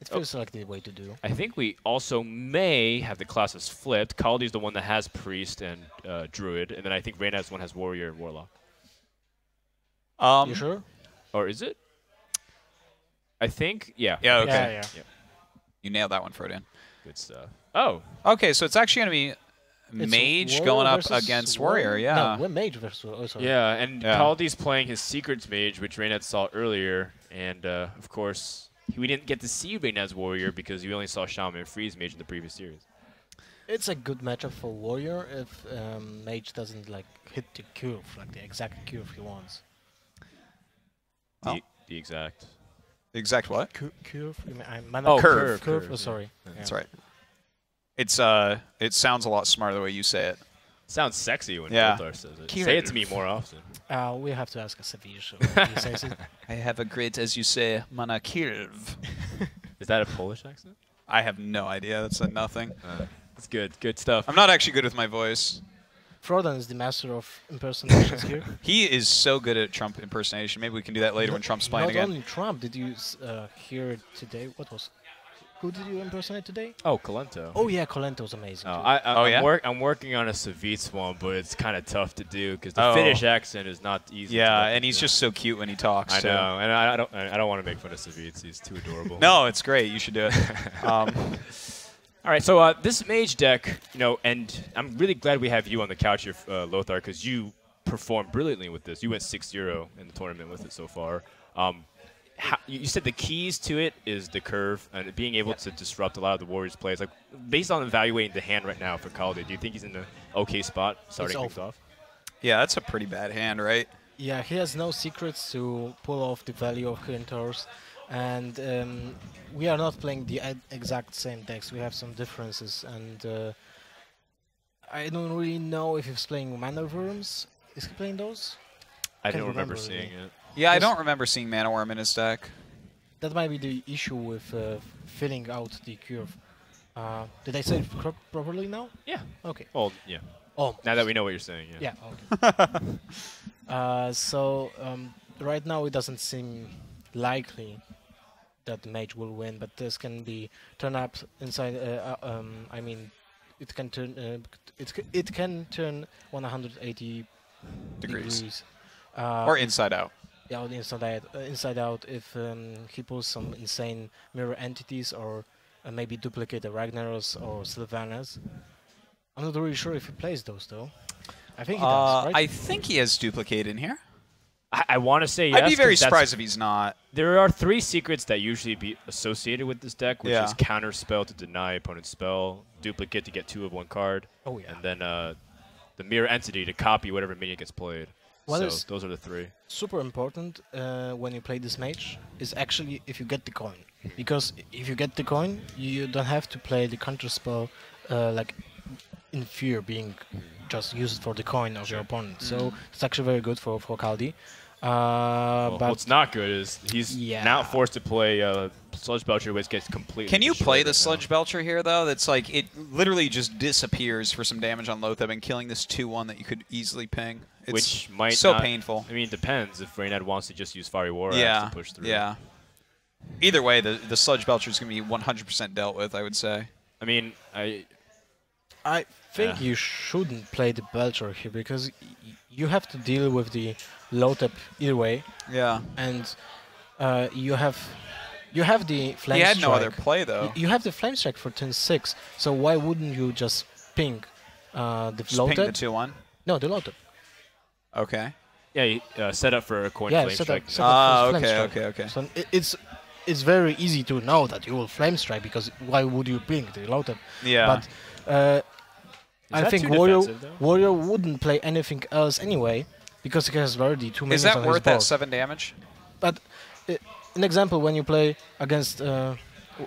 It feels like the way to do. I think we also may have the classes flipped. Kaldi's the one that has Priest and uh, Druid, and then I think Reynad's one has Warrior and Warlock. Um, you sure? Or is it? I think, yeah. Yeah, okay. Yeah, yeah. You nailed that one, Frodan. Good stuff. Oh, Okay, so it's actually going to be Mage Warrior going up against Warrior, yeah. No, we're Mage versus. Oh, sorry. yeah, and Yeah. Kaldi's playing his Secrets Mage, which Reynad saw earlier, and uh, of course, we didn't get to see Reynad's Warrior because we only saw Shaman and Freeze Mage in the previous series. It's a good matchup for Warrior if um, Mage doesn't like hit the curve, like the exact curve he wants. Oh. The, the exact. exact what? Cu- curve? You mean, I Oh, curve, Curve. curve, Oh, yeah. sorry. That's right. It's uh, it sounds a lot smarter the way you say it. Sounds sexy when Yeah. Lothar says it. Say it to me more often. Uh, we have to ask a Savage when he says it. I have a great, as you say, mana curve. Is that a Polish accent? I have no idea. That's a nothing. Uh, that's good. Good stuff. I'm not actually good with my voice. Frodan is the master of impersonations here. He is so good at Trump impersonation. Maybe we can do that later when Trump's playing Not again. only Trump. Did you uh, hear today? What was? Who did you impersonate today? Oh, Kolento. Oh yeah, Kolento was amazing. Oh, too. I, I, Oh, I'm, yeah? work, I'm working on a Savjz one, but it's kind of tough to do because the Oh. Finnish accent is not easy. Yeah, look and he's into. just so cute when he talks. I too. know, and I, I don't. I don't want to make fun of Savjz. He's too adorable. No, it's great. You should do it. um, All right, so uh, this mage deck, you know, and I'm really glad we have you on the couch here, uh, Lothar, because you performed brilliantly with this. You went 6-0 in the tournament with it so far. Um, how, you you said the keys to it is the curve and being able to disrupt a lot of the Warriors' plays. Like based on evaluating the hand right now for Kaldi, do you think he's in an okay spot starting things over. off? yeah, that's a pretty bad hand, right? Yeah, he has no secrets to pull off the value of Hunters. and um, we are not playing the ed- exact same decks. We have some differences, and uh, I don't really know if he's playing Mana Wyrms. Is he playing those? I Can't don't remember, remember seeing really. it. Yeah, I don't remember seeing Mana Wyrm in his deck. That might be the issue with uh, filling out the curve. Uh, did I say it cro- properly now? Yeah. Okay. Well, yeah. Oh, Now that we know what you're saying, yeah. Yeah. Okay. uh, so um, right now it doesn't seem likely that the mage will win, but this can be turn up inside. Uh, uh, um, I mean, it can turn. Uh, it c- it can turn 180 Degrees. degrees. Uh, Or inside out. Yeah, on inside out, uh, inside out if um, he pulls some insane mirror entities or uh, maybe duplicate the Ragnaros or Sylvanas. I'm not really sure if he plays those though. I think he Uh, does, right? I think he has duplicate in here. I, I want to say yes. I'd be very surprised if he's not. There are three secrets that usually be associated with this deck, which Yeah. is counter spell to deny opponent's spell, duplicate to get two of one card, oh yeah. and then uh, the mirror entity to copy whatever minion gets played. What so is- those are the three. super important uh, when you play this mage is actually if you get the coin. Because if you get the coin, you don't have to play the counter spell uh, like in fear being just used for the coin of your opponent. So it's actually very good for for Kaldi. Uh, Well, but what's not good is he's Yeah. now forced to play uh, Sludge Belcher, which gets completely. Can you play the right now. Sludge Belcher here, though? That's like, it literally just disappears for some damage on Loatheb and killing this 2-1 that you could easily ping. It's which might so not- painful. I mean, it depends if Reynad wants to just use Fiery War Yeah, to push through. yeah. Either way, the, the Sludge Belcher is going to be 100% dealt with, I would say. I mean, I I think Yeah. you shouldn't play the Belcher here because y- you have to deal with the Loatheb either way, Yeah. and uh, you have you have the flame he had no strike. other play, though. Y- You have the flame strike for turn six, so why wouldn't you just ping uh, the Just low ping the 2-1. No, the Loatheb. Okay. yeah you, uh, set up for a coin Yeah, flame set strike. up, set up Ah, flame okay, strike. okay, okay. So it, it's it's very easy to know that you will flame strike because why would you ping the Loatheb? Yeah. But uh, Is I think too Warrior? Warrior wouldn't play anything else anyway because he has already two minions is that on worth his that 7 damage? But uh, an example, when you play against, uh,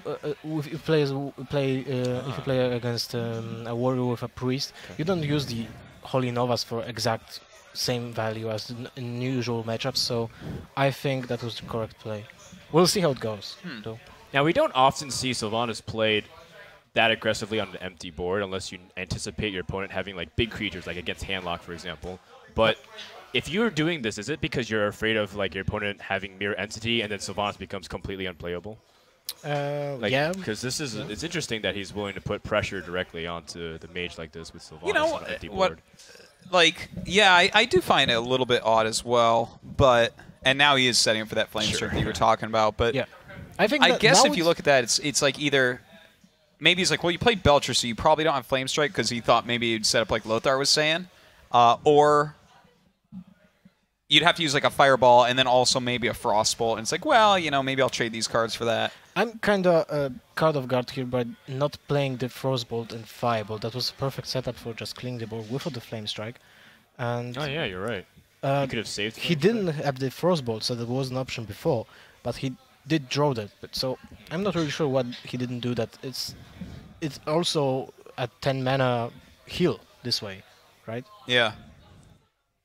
uh, uh, if you play, play uh, if you play against um, a warrior with a priest, you don't use the holy novas for exact same value as the in usual matchups. So I think that was the correct play. We'll see how it goes. though. Now, we don't often see Sylvanas played that aggressively on an empty board unless you anticipate your opponent having like big creatures, like against Handlock, for example. But if you're doing this, is it because you're afraid of like your opponent having mirror entity and then Sylvanas becomes completely unplayable? Uh, Like, yeah. because this is it's interesting that he's willing to put pressure directly onto the mage like this with Sylvanas You know, on an empty what- board. Like, yeah, I, I do find it a little bit odd as well. But and now he is setting up for that flame Sure. that you were talking about. But Yeah. I think I guess if you look at that, it's it's like either maybe he's like, well, you played Belcher, so you probably don't have Flame Strike because he thought maybe you'd set up like Lothar was saying, uh, or you'd have to use like a Fireball and then also maybe a Frostbolt. And it's like, well, you know, maybe I'll trade these cards for that. I'm kind of uh, caught off guard here by not playing the Frostbolt and Fireball. That was a perfect setup for just killing the board without the Flame Strike. And Oh yeah, you're right. uh, you could have saved. he didn't have the Frostbolt, so that was an option before. But he did draw that. But so I'm not really sure what he didn't do that. It's it's also a 10 mana heal this way, right? Yeah.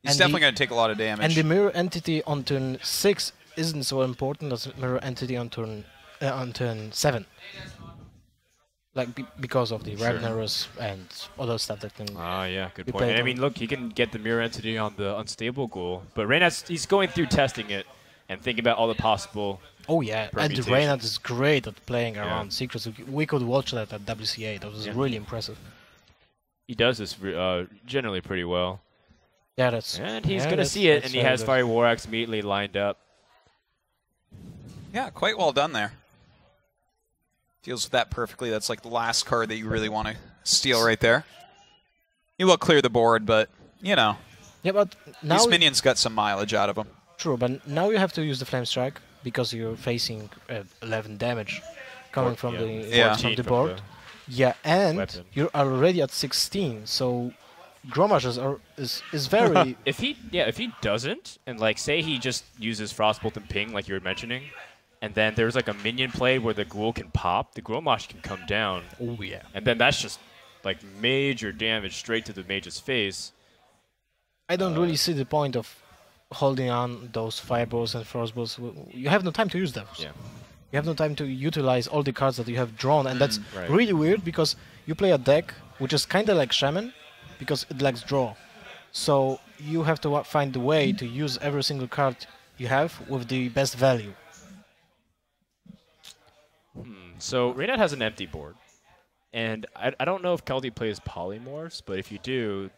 He's And definitely the- going to take a lot of damage. And the mirror entity on turn six isn't so important as mirror entity on turn uh, on turn seven. Like be- because of the Sure. Ragnaros and other stuff that can. Ah, yeah, good We point. I mean, look, he can get the mirror entity on the unstable ghoul, but Reynad's he's going through testing it and thinking about all the possible. Oh yeah, and permutations. Reynad is great at playing Yeah. around secrets. We- We could watch that at WCA. That was Yeah. really impressive. He does this uh, generally pretty well, Yeah, that's. and he's yeah, gonna see it, and he has good. Fire War Axe immediately lined up. yeah, quite well done there. Deals with that perfectly. That's like the last card that you really want to steal right there. He will clear the board, but, you know, Yeah, but now these minions got some mileage out of them. true, but now you have to use the flame strike because you're facing uh, 11 damage coming from yeah, the Yeah. from 14 the from board. the- Yeah, and weapon. you're already at 16, so Gromages are is is very If he, yeah, if he doesn't, and like say he just uses Frostbolt and Ping, like you were mentioning, and then there's like a minion play where the ghoul can pop, the Grommash can come down, oh yeah. and then that's just like major damage straight to the mage's face. I don't really see the point of holding on those fireballs and frostballs. You have no time to use those. Yeah. You have no time to utilize all the cards that you have drawn, and that's Right. really weird because you play a deck which is kind of like Shaman, because it lacks draw. So you have to find a way to use every single card you have with the best value. Hmm, so Reynad has an empty board, and I, I don't know if Kaldi plays polymorphs, but if you do,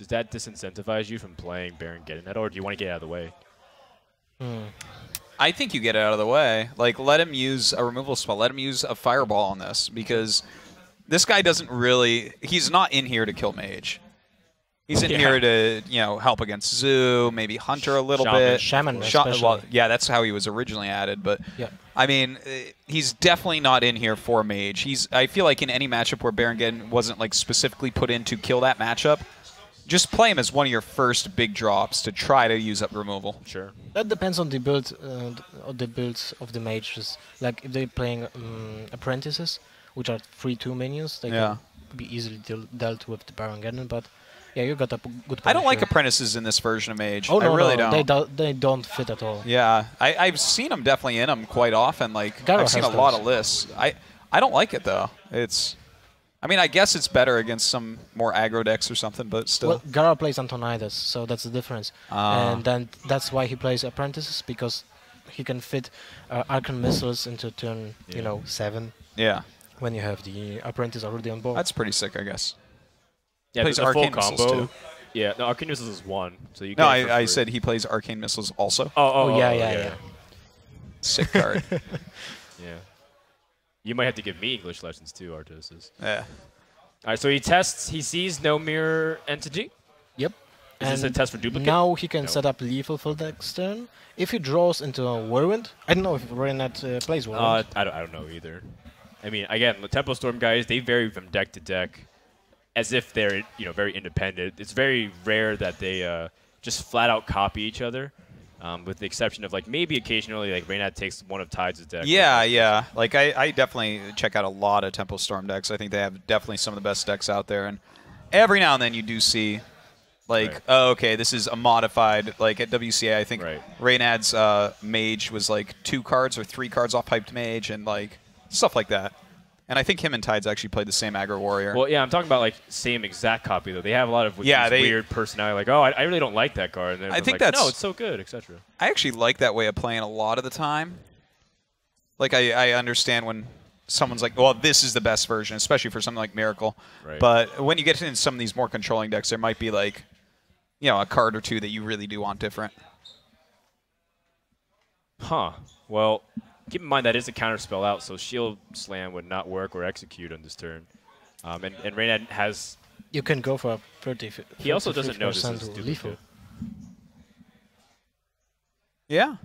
does that disincentivize you from playing Baron Geddon or do you want to get out of the way? I think you get it out of the way. Like, let him use a removal spell. Let him use a fireball on this because this guy doesn't really. He's not in here to kill mage. He's in Yeah. here to you know help against Zoo, maybe Hunter a little Shaman. bit. Shaman Sha- well, yeah, that's how he was originally added. But Yeah. I mean, eh, he's definitely not in here for mage. He's. I feel like in any matchup where Baron Geddon wasn't like specifically put in to kill that matchup, just play him as one of your first big drops to try to use up removal. Sure. That depends on the build, uh, of the builds of the mages. Like if they're playing um, apprentices, which are free two minions, they Yeah. can be easily deal- dealt with the Baron Geddon. But yeah, you got a good. I don't point like apprentices in this version of Mage. Oh no, I really no, don't. They don't. They don't fit at all. Yeah, I, I've seen them definitely in them quite often. Like Gaara I've seen a has lot of lists. I I don't like it though. It's, I mean, I guess it's better against some more aggro decks or something, but still. Well, Gaara plays Antonidas, so that's the difference. Ah. And then that's why he plays apprentices because he can fit uh, Arcane missiles into turn, Yeah. you know, seven yeah, when you have the apprentice already on board. that's pretty sick, I guess. Yeah, Plays the, the full Arcane Missiles, too. Yeah, no, Arcane Missiles is one, so you No, get it for I, I said he plays arcane missiles also. Oh, oh, oh, yeah, oh, yeah, yeah. Sick card. yeah. You might have to give me English lessons too, Artosis. yeah. All right, so he tests. He sees no mirror entity. Yep. Is this a test for duplicate? Now he can No. set up lethal for next turn. If he draws into a whirlwind, I don't know if Reynad uh, plays Uh, whirlwind. I don't, I don't know either. I mean, again, the Tempo Storm guys, they vary from deck to deck as if they're, you know, very independent. It's very rare that they uh, just flat out copy each other, um, with the exception of, like, maybe occasionally, like, Reynad takes one of Tides' deck. Yeah, yeah. Like I, I definitely check out a lot of Tempo Storm decks. I think they have definitely some of the best decks out there, and every now and then you do see, like, Right. oh, okay, this is a modified. Like at WCA, I think Right. Reynad's uh, Mage was like two cards or three cards off Hyped Mage, and like stuff like that. And I think him and Tides actually played the same aggro warrior. Well, yeah, I'm talking about, like, same exact copy, though. They have a lot of Yeah, they- weird personality, like, oh, I, I really don't like that card. I think like, that's- No, it's so good, etc. I actually like that way of playing a lot of the time. Like I, I understand when someone's like, well, this is the best version, especially for something like Miracle. Right. But when you get into some of these more controlling decks, there might be like, you know, a card or two that you really do want different. Huh. Well, keep in mind that is a counter spell out, so Shield Slam would not work or execute on this turn. Um, and, and Reynad has. You can go for a 30. He also doesn't know this 50% is lethal. duplicate. Yeah.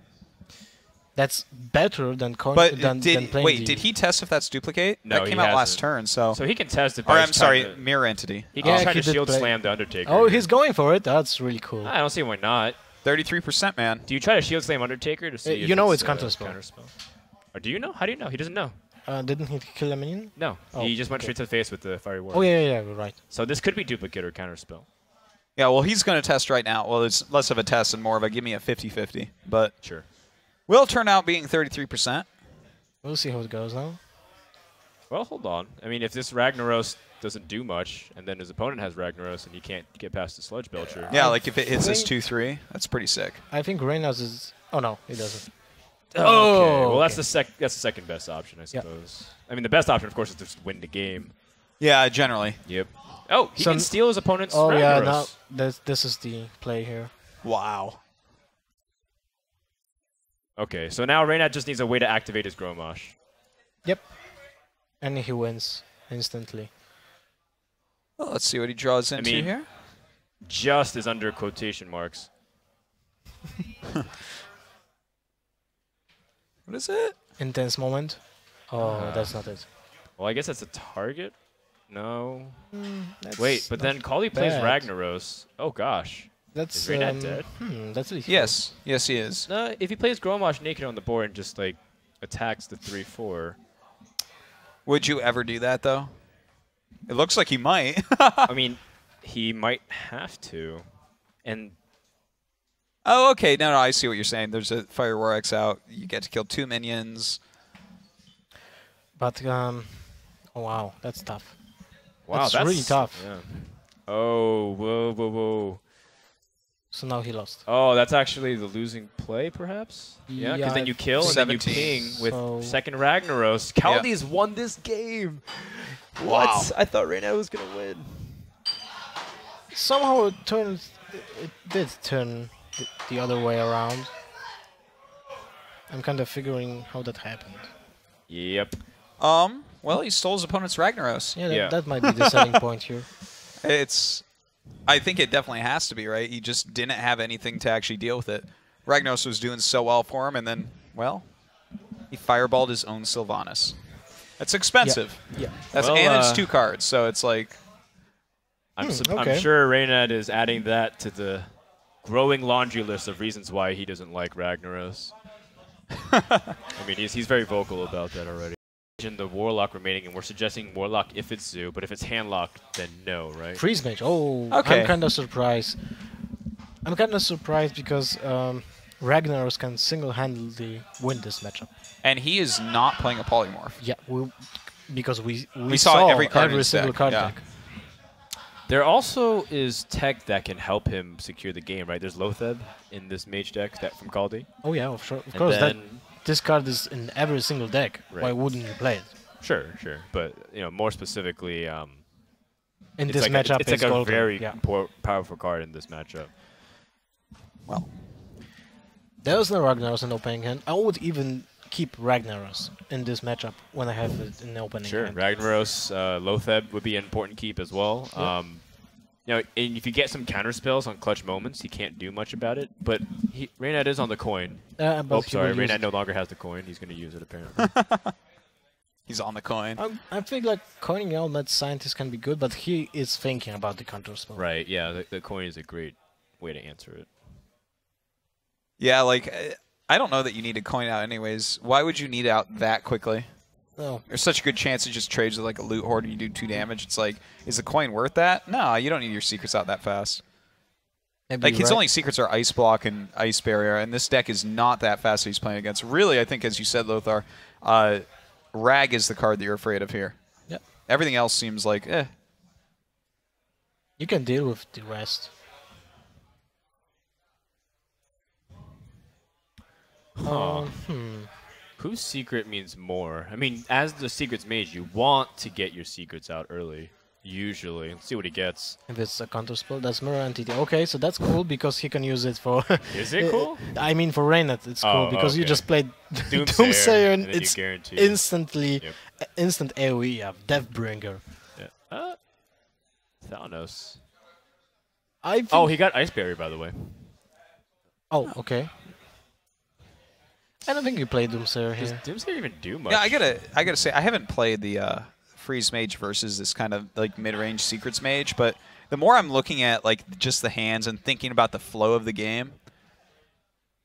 That's better than con- But than, did than playing wait, the did he test if that's duplicate? No, that he came out last hasn't. turn. So, So he can test it. or by I'm sorry, to- mirror entity. he can Yeah, try he to Shield play- Slam the Undertaker. Oh, he's going for it. That's really cool. I don't see why not. Thirty-three percent, man. Do you try to Shield Slam Undertaker to see? Uh, if you know it's it's counter spell. Counterspell. Or do you know? How do you know? He doesn't know. Uh, didn't he kill a minion? No, Oh, he just went okay. straight to the face with the Fiery War. Oh yeah, yeah, yeah, you're right. So this could be duplicate or counterspell. Yeah, well, he's going to test right now. Well, it's less of a test and more of a give me a 50-50. But Sure. will turn out being 33%. We'll see how it goes now. Well, hold on. I mean, if this Ragnaros doesn't do much, and then his opponent has Ragnaros, and he can't get past the Sludge Belcher. Yeah, like if it hits this 2-3, that's pretty sick. I think Reynad's is. Oh no, he doesn't. Okay. Oh, Well, that's okay. the sec. That's the second best option, I Yeah. suppose. I mean, the best option, of course, is to just win the game. Yeah, generally. Yep. Oh, he Some- can steal his opponent's Oh yeah, now this this is the play here. Wow. Okay, so now Reynad just needs a way to activate his Grommash. Yep. And he wins instantly. Well, let's see what he draws into mean- here. Just is under quotation marks. What is it? Intense moment. Oh, Uh, that's not it. Well, I guess that's a target. No. That's Wait, but then Kaldi plays bad. Ragnaros. Oh gosh. that's is Reynad um, dead? Hmm, that's really Yes. Yes, he is. No, if he plays Grommash naked on the board and just like attacks the three four. Would you ever do that, though? It looks like he might. I mean, he might have to. And oh, okay. No, no, I see what you're saying. There's a Fire War Axe out. You get to kill two minions. But um, oh wow, that's tough. wow, That's that's really tough. Yeah. Oh, whoa, whoa, whoa. So now he lost. Oh, that's actually the losing play, perhaps. Yeah, because Yeah, then you kill and then you ping with So- second Ragnaros. Kaldi's won this game. What? I thought Reynad was gonna win. Somehow it turned. It, it did turn the, the other way around. I'm kind of figuring how that happened. Yep. Um. Well, he stole his opponent's Ragnaros. Yeah, that, Yeah. that might be the selling point here. It's. I think it definitely has to be right. He just didn't have anything to actually deal with it. Ragnaros was doing so well for him, and then, well, he fireballed his own Sylvanas. That's expensive. Yeah. That's Well, and it's uh, two cards, so it's like I'm, Hmm, okay. I'm sure Reynad is adding that to the growing laundry list of reasons why he doesn't like Ragnaros. I mean, he's, he's very vocal about that already. In the Warlock remaining, and we're suggesting Warlock if it's Zoo, but if it's Handlock, then no, right? Freeze mage. Oh, Okay. I'm kind of surprised. I'm kind of surprised because um, Ragnaros can single-handedly win this matchup. and he is not playing a polymorph. Yeah, we, because we we, We saw every card in every single deck, card yeah. deck. There also is tech that can help him secure the game, right? There's Loatheb in this mage deck that from Kaldi. Oh yeah, of, sure, of And course. That then- this card is in every single deck. Why wouldn't you play it? Sure, sure. But, you know, more specifically, um, In this like matchup, a, it's like a golden. very yeah. po- powerful card in this matchup. Well, There's no Ragnaros in opening hand. I would even keep Ragnaros in this matchup when I have it in the opening Sure, hand. Ragnaros, uh, Loatheb would be an important keep as well. Yeah. Um, you know, and if you get some counter spells on clutch moments, he can't do much about it. But he, Reynad is on the coin. Uh, Oh, sorry, will Reynad no longer has the coin. He's going to use it apparently. he's on the coin. I, I think like coining out Mad Scientist can be good, but he is thinking about the counter spell. right? Yeah, the, the coin is a great way to answer it. Yeah, like uh, I don't know that you need to coin out anyways. Why would you need out that quickly? No, There's such a good chance it just trades with like a loot hoarder and you do two damage. It's like, is the coin worth that? No, you don't need your secrets out that fast. maybe Like his right. only secrets are ice block and ice barrier, and this deck is not that fast that he's playing against. Really, I think as you said, Lothar, uh, Rag is the card that you're afraid of here. Yep. Everything else seems like eh. You can deal with the rest. Um, hmm. Whose secret means more? I mean, as the secrets mage, you want to get your secrets out early. Usually. Let's see what he gets. If it's a counter spell, that's mirror entity. Okay, so that's cool because he can use it for. Is it cool? I mean, for Reynad, it's cool Oh, because you just played Doomsayer, Doomsayer and, and it's instantly Yep. uh, instant AOE of Deathbringer. Yeah. Uh, Thalnos. I Oh, he got Ice Barrier, by the way. Oh, okay. I don't think you played Doomsayer here. Does here. Doomsayer even do much? Yeah, I gotta, I gotta say, I haven't played the uh, freeze mage versus this kind of like mid-range secrets mage, but the more I'm looking at like just the hands and thinking about the flow of the game,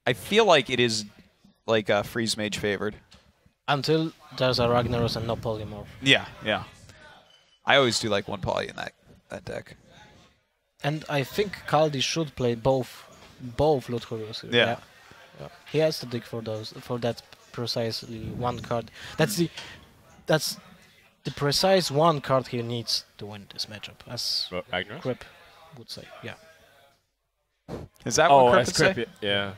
I feel like it is like uh, freeze mage favored. Until there's a Ragnaros and no polymorph. Yeah, yeah. I always do like one poly in that that deck. And I think Kaldi should play both both Ludhurus. here. Yeah. yeah. He has to dig for those for that precisely one card. That's the that's the precise one card he needs to win this matchup, as Ro- Ragnarok? Kripp would say. Yeah. Is that Oh, what Kripp that's would say? Yeah.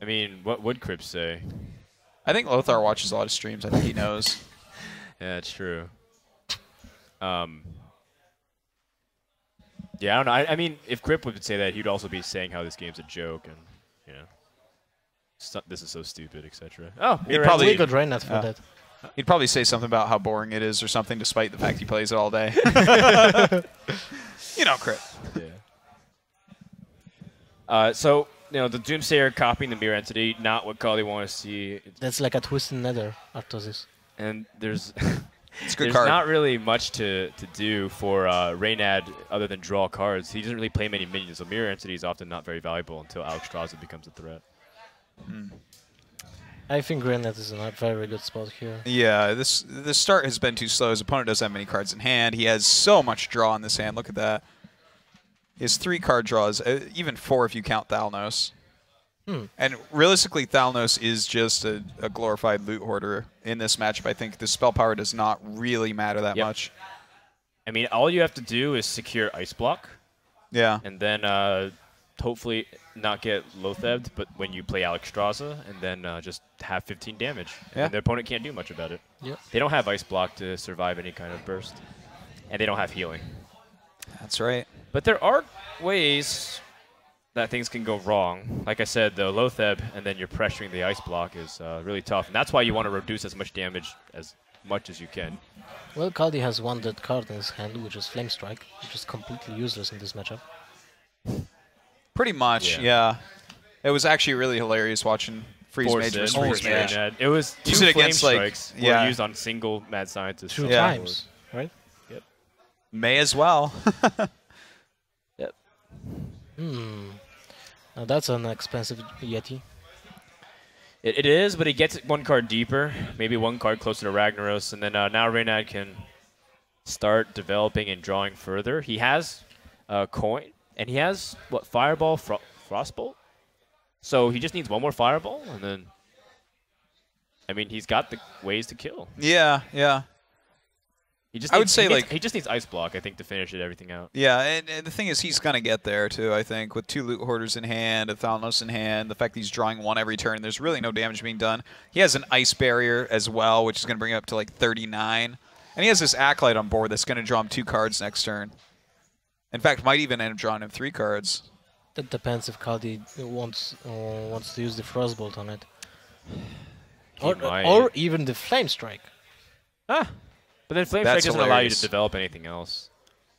I mean, what would Kripp say? I think Lothar watches a lot of streams. I think he knows. Yeah, it's true. Um. Yeah, I don't know. I, I mean, if Kripp would say that, he'd also be saying how this game's a joke and, you know, stu- this is so stupid, etc. Oh, He'd you're probably- we got Reynad for Yeah. that. He'd probably say something about how boring it is or something, despite the fact he plays it all day. you know, Kripp. yeah. Uh, so you know, the Doomsayer copying the mirror entity, not what Kaldi wants to see. That's like a twisted nether Artosis. And there's It's a good there's card. not really much to, to do for uh, Reynad other than draw cards. He doesn't really play many minions, so mirror entity is often not very valuable until Alexstrasza becomes a threat. I think Reynad is in a very good spot here. Yeah, this the start has been too slow. His opponent doesn't have many cards in hand. He has so much draw in this hand. Look at that. He has three card draws, uh, even four if you count Thalnos. Hmm. And realistically, Thalnos is just a, a glorified loot hoarder in this matchup. I think the spell power does not really matter that Yep. much. I mean, all you have to do is secure Ice Block, Yeah. and then uh, hopefully not get Lothebed, but when you play Alexstrasza, and then uh, just have 15 damage. Yeah. And their opponent can't do much about it. Yep. They don't have Ice Block to survive any kind of burst, and they don't have healing. That's right. But there are ways that things can go wrong. Like I said, the Loatheb and then you're pressuring the ice block is uh, really tough, and that's why you want to reduce as much damage as much as you can. Well, Kaldi has one dead card in his hand, which is Flame Strike, which is completely useless in this matchup. Pretty much, Yeah. yeah. It was actually really hilarious watching Freeze Force Mage it, versus force Freeze Mage. it. It was two Use it flame against, like- strikes yeah. were used on single mad scientists. Two Yeah. times, right? Yep. May as well. Yep. Hmm. Now that's an expensive Yeti. It, it is, but he gets it one card deeper, maybe one card closer to Ragnaros, and then uh, now Reynad can start developing and drawing further. He has a coin, and he has what Fireball, Fro- Frostbolt. So he just needs one more Fireball, and then I mean he's got the ways to kill. yeah, yeah. He just I would say, he needs- like- he just needs Ice Block, I think, to finish it everything out. Yeah, and, and the thing is, he's going to get there, too, I think, with two Loot Hoarders in hand, a Thalnos in hand, the fact that he's drawing one every turn, there's really no damage being done. He has an Ice Barrier as well, which is going to bring it up to like 39. And he has this Acolyte on board that's going to draw him two cards next turn. In fact, might even end up drawing him three cards. That depends if Kaldi wants uh, wants to use the Frostbolt on it. He Or, might. or even the Flame Strike. Ah, but then Flame Strike doesn't allow you to develop anything else.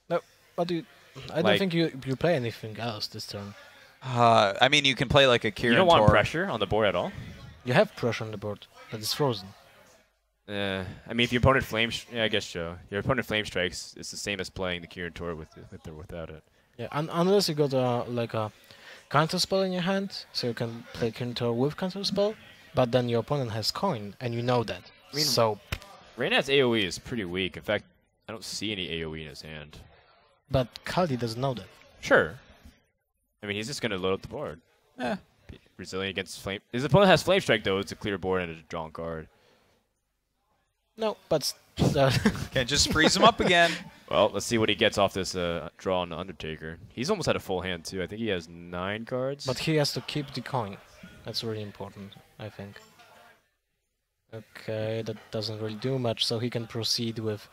No, but you, I don't Like- think you you play anything else this turn. Uh, I mean, you can play like a Kirin you don't want Tor. pressure on the board at all. You have pressure on the board, but it's frozen. Uh, I mean, if your opponent flame, sh- yeah, I guess so. Your opponent flame strikes. It's the same as playing the Kirin Tor with with or without it. Yeah, un- unless you got a like a counter spell in your hand, so you can play Kintor with counter spell, but then your opponent has coin, and you know that. I mean- so, Reynad's AOE is pretty weak. In fact, I don't see any AOE in his hand. but Kaldi doesn't know that. Sure. I mean, he's just gonna load up the board. Eh. Resilient against flame. His opponent has flame strike though. It's a clear board and a drawn card. No, but uh, Can't just freeze him up again. Well, let's see what he gets off this uh, draw on the Undertaker. He's almost had a full hand too. I think he has nine cards. but he has to keep the coin. That's really important. I think. Okay, that doesn't really do much, so he can proceed with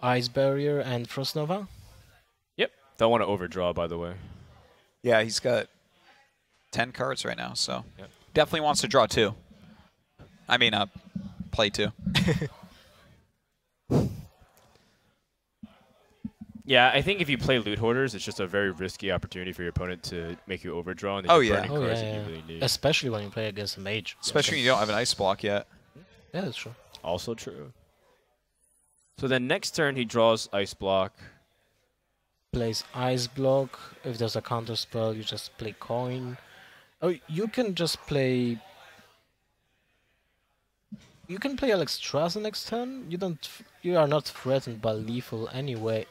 Ice Barrier and Frost Nova. Yep. Don't want to overdraw, by the way. Yeah, he's got 10 cards right now, so Yep. definitely wants to draw two. I mean, uh, play two. Yeah, I think if you play loot hoarders, it's just a very risky opportunity for your opponent to make you overdraw and Oh, you're yeah. burning Oh cards yeah, that yeah. you really need. especially when you play against a mage. Especially when you don't have an ice block yet. Yeah, that's true. Also true. So then next turn he draws ice block. Plays Ice Block. If there's a counter spell, you just play Coin. Oh, you can just play. You can play Alex Alexstrasza next turn. You don't. You are not threatened by lethal anyway.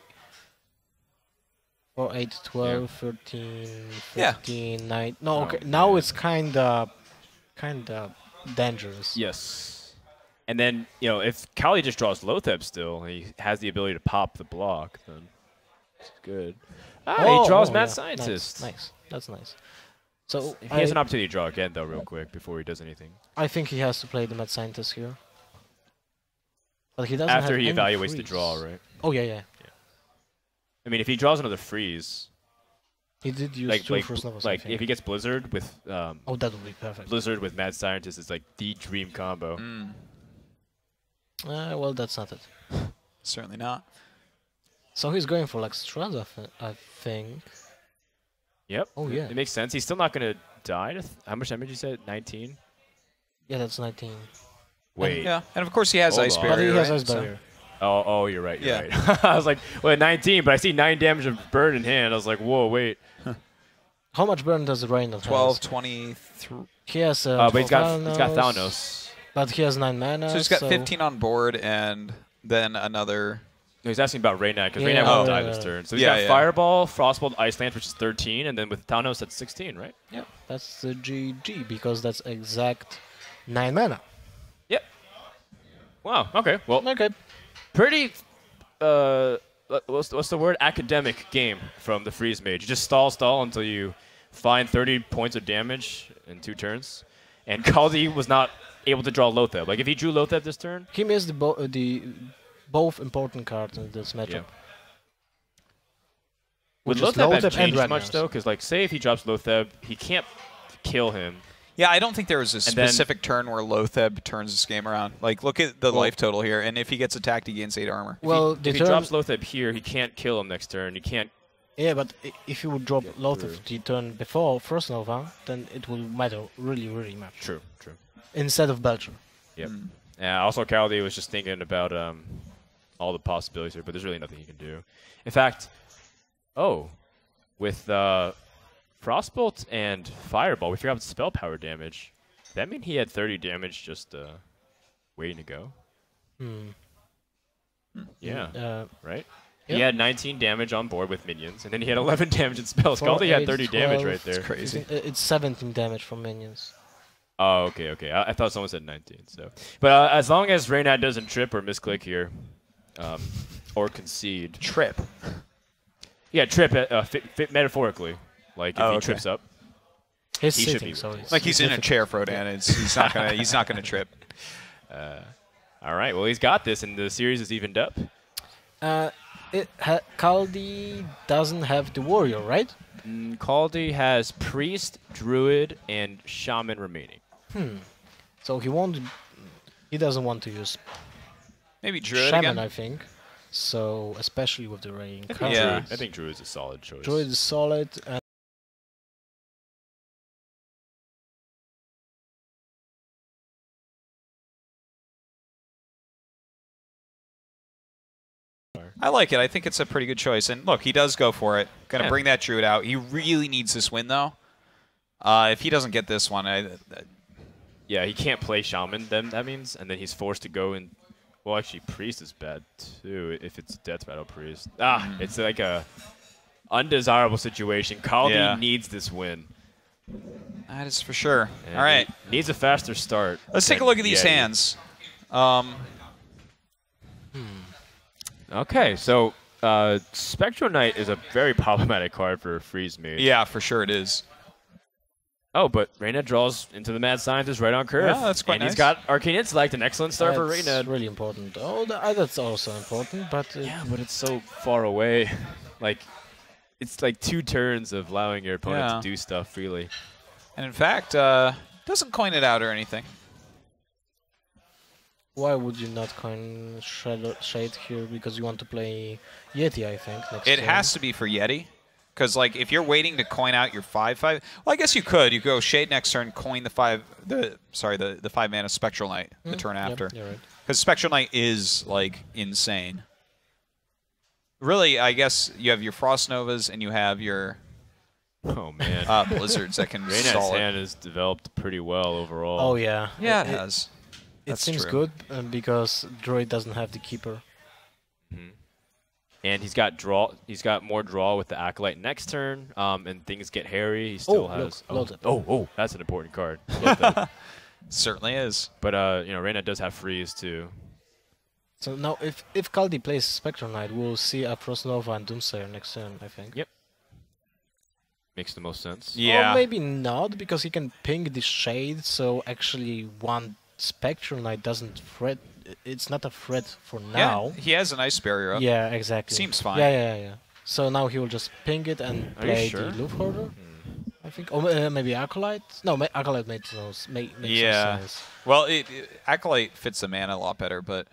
4, 8, 12, 13, Yeah. 15, 9. No, okay. Now yeah. it's kinda. kinda dangerous. Yes. And then, you know, if Kaldi just draws Loatheb still, he has the ability to pop the block, then it's good. Ah, Oh, he draws oh, Mad yeah. Scientist. Nice, nice. That's nice. So He I, has an opportunity to draw again, though, real quick, before he does anything. I think he has to play the Mad Scientist here. But he doesn't After have he any evaluates the draw, right? Oh yeah, yeah. yeah, I mean, if he draws another freeze, He did use like two like, Frost Novas, I like if he gets Blizzard with um, Oh, that would be perfect. Blizzard with Mad Scientist, is like the dream combo. Mm, Uh, well, that's not it. certainly not. So he's going for like Straza, I think. Yep. Oh, yeah. It makes sense. He's still not gonna die. To how much damage you said? 19. Yeah, that's 19. Wait. Yeah, and of course he has Hold ice on. barrier. But he has right? Ice So- Oh, oh, you're right. You're Yeah. right. I was like, well, 19, but I see nine damage of burn in hand. I was like, whoa, wait. How much burn does Reynad 12, has? 23. He has uh, Uh, but he's got 12 he's got Thalnos. But he has 9 mana. So he's got so 15 on board and then another. No, he's asking about Reynad because Yeah, Reynad won't oh. die this turn. So he's Yeah, got yeah. Fireball, Frostbolt, Ice Lance, which is 13, and then with Thalnos that's 16, right? Yeah, that's the GG because that's exact 9 mana. Yep. Wow. Okay. Well, Okay. pretty. Uh, what's what's the word? Academic game from the Freeze Mage. You just stall, stall until you find 30 points of damage in two turns. And Kaldi was not able to draw Loatheb. Like if he drew Loatheb this turn, He missed the, bo- uh, the both important cards in this matchup. would Which is Loatheb have changed much Ragnar's. though? Because like say if he drops Loatheb, he can't kill him. Yeah, I don't think there was a And then- specific turn where Loatheb turns this game around. Like, look at the Well- life total here, and if he gets attacked, he gains 8 armor. Well, if the he turn, drops Loatheb here, he can't kill him next turn. He can't. yeah, but if you would drop Get Lothar the turn before Frost Nova, then it will matter really, really much. True. True. Instead of Belgium. Yep. Mm. Yeah. Also, Kaldi was just thinking about um, all the possibilities here, but there's really nothing he can do. In fact, oh, with uh, Frostbolt and Fireball, we forgot about spell power damage. That mean he had 30 damage just uh, waiting to go. Hmm. Yeah. Uh, Right. Yeah. He had 19 damage on board with minions, and then he had 11 damage in spells. Four, Kaldi had eight, 30 damage right there. It's crazy. it's- It's 17 damage from minions. Oh, okay, okay. I, I thought someone said 19. So, but uh, as long as Reynad doesn't trip or misclick here, um, or concede, Trip. yeah, trip uh, uh, fit, fit metaphorically, like if Oh, he okay. trips up. He's He should be so with Like he's in a difficult. chair, Frodan. It's, he's not gonna. He's not gonna trip. All right, well he's got this, and the series is evened up. Uh, it ha- Kaldi doesn't have the warrior, right? Mm, Kaldi has priest, druid, and shaman remaining. So he won't. He doesn't want to use Maybe Druid shaman, again. I think. So especially with the rain. I think, cards. Yeah. I think druid is a solid choice. Druid is solid, and I like it. I think it's a pretty good choice. And look, he does go for it. Gonna Yeah. bring that Druid out. He really needs this win though. Uh, if he doesn't get this one, I, Yeah, he can't play shaman. Then that means, and then he's forced to go in. Well, actually, priest is bad too if it's deathrattle priest. Ah, Mm. it's like a undesirable situation. Kaldi Yeah. needs this win. that is for sure. and All right, he needs a faster start. let's take a look at these Yeti. hands. Um, Okay, so uh, Spectral Knight is a very problematic card for Freeze Mage. yeah, for sure it is. Oh, but Reynad draws into the Mad Scientist right on curve. Yeah, that's quite And he's nice. got Arcane Intellect, an excellent start for That's Reynad. really important. Oh, uh, that's also important, but uh, Yeah, but it's so far away. like, it's like two turns of allowing your opponent Yeah. to do stuff freely. And in fact, uh, doesn't coin it out or anything. why would you not coin Shadow Shade here? Because you want to play Yeti, I think. Next It turn. has to be for Yeti. Because like if you're waiting to coin out your five five, well I guess you could. You go shade next turn, coin the five the sorry the the five mana Spectral Knight the Mm, turn yep, after. you're right. Because Spectral Knight is like insane. Really, I guess you have your Frost Novas and you have your Oh, man. uh, Blizzards that can Reynad's stall it. hand is developed pretty well overall. Oh yeah. Yeah, it it, has. it That's seems true. good uh, because Druid doesn't have the keeper. And he's got draw. He's got more draw with the acolyte next turn. Um, and things get hairy. He still Oh, has. look, oh, oh, oh, that's an important card. Certainly is. but uh, you know, Reynad does have freeze too. So now, if if Kaldi plays Spectral Knight, we'll see a Frost Nova and Doomsayer next turn. I think. Yep. Makes the most sense. Yeah. Or maybe not because he can ping the shade. So actually, one Spectral Knight doesn't threat. It's not a threat for now. Yeah, he has an ice barrier up. Yeah, exactly. Seems fine. Yeah, yeah, yeah. So now he will just ping it and Are play sure? the Loot Hoarder. I think, or uh, maybe Acolyte. No, ma- Acolyte makes no s- ma- makes Yeah. sense. Well, it, it, Acolyte fits the mana a lot better, but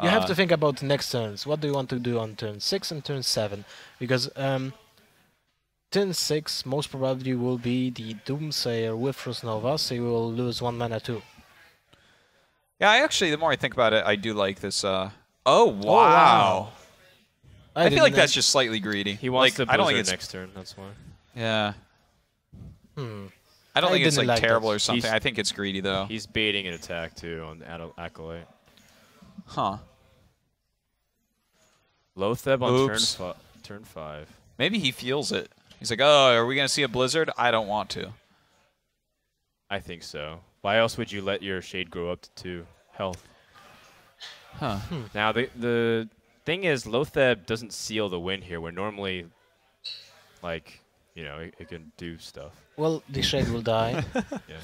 You have uh, to think about the next turns. What do you want to do on turn six and turn seven? Because um, turn six most probably will be the Doomsayer with Frost Nova, so you will lose one mana too. Yeah, I actually, the more I think about it, I do like this. Uh, oh wow! wow. I, feel like that's just slightly greedy. He wants like, to I don't think it's next turn. That's why. yeah. Hmm. I don't I think it's like, like terrible that. or something. He's- I think it's greedy though. He's baiting an attack too on the Ad- acolyte. Huh? Loatheb on turn turn five. Maybe he feels it. He's like, oh, are we gonna see a blizzard? I don't want to. I think so. Why else would you let your shade grow up to two health? Huh? Now the the thing is, Loatheb doesn't seal the win here. Where normally, like, you know, it, it can do stuff. Well, the Shade will die. Yeah.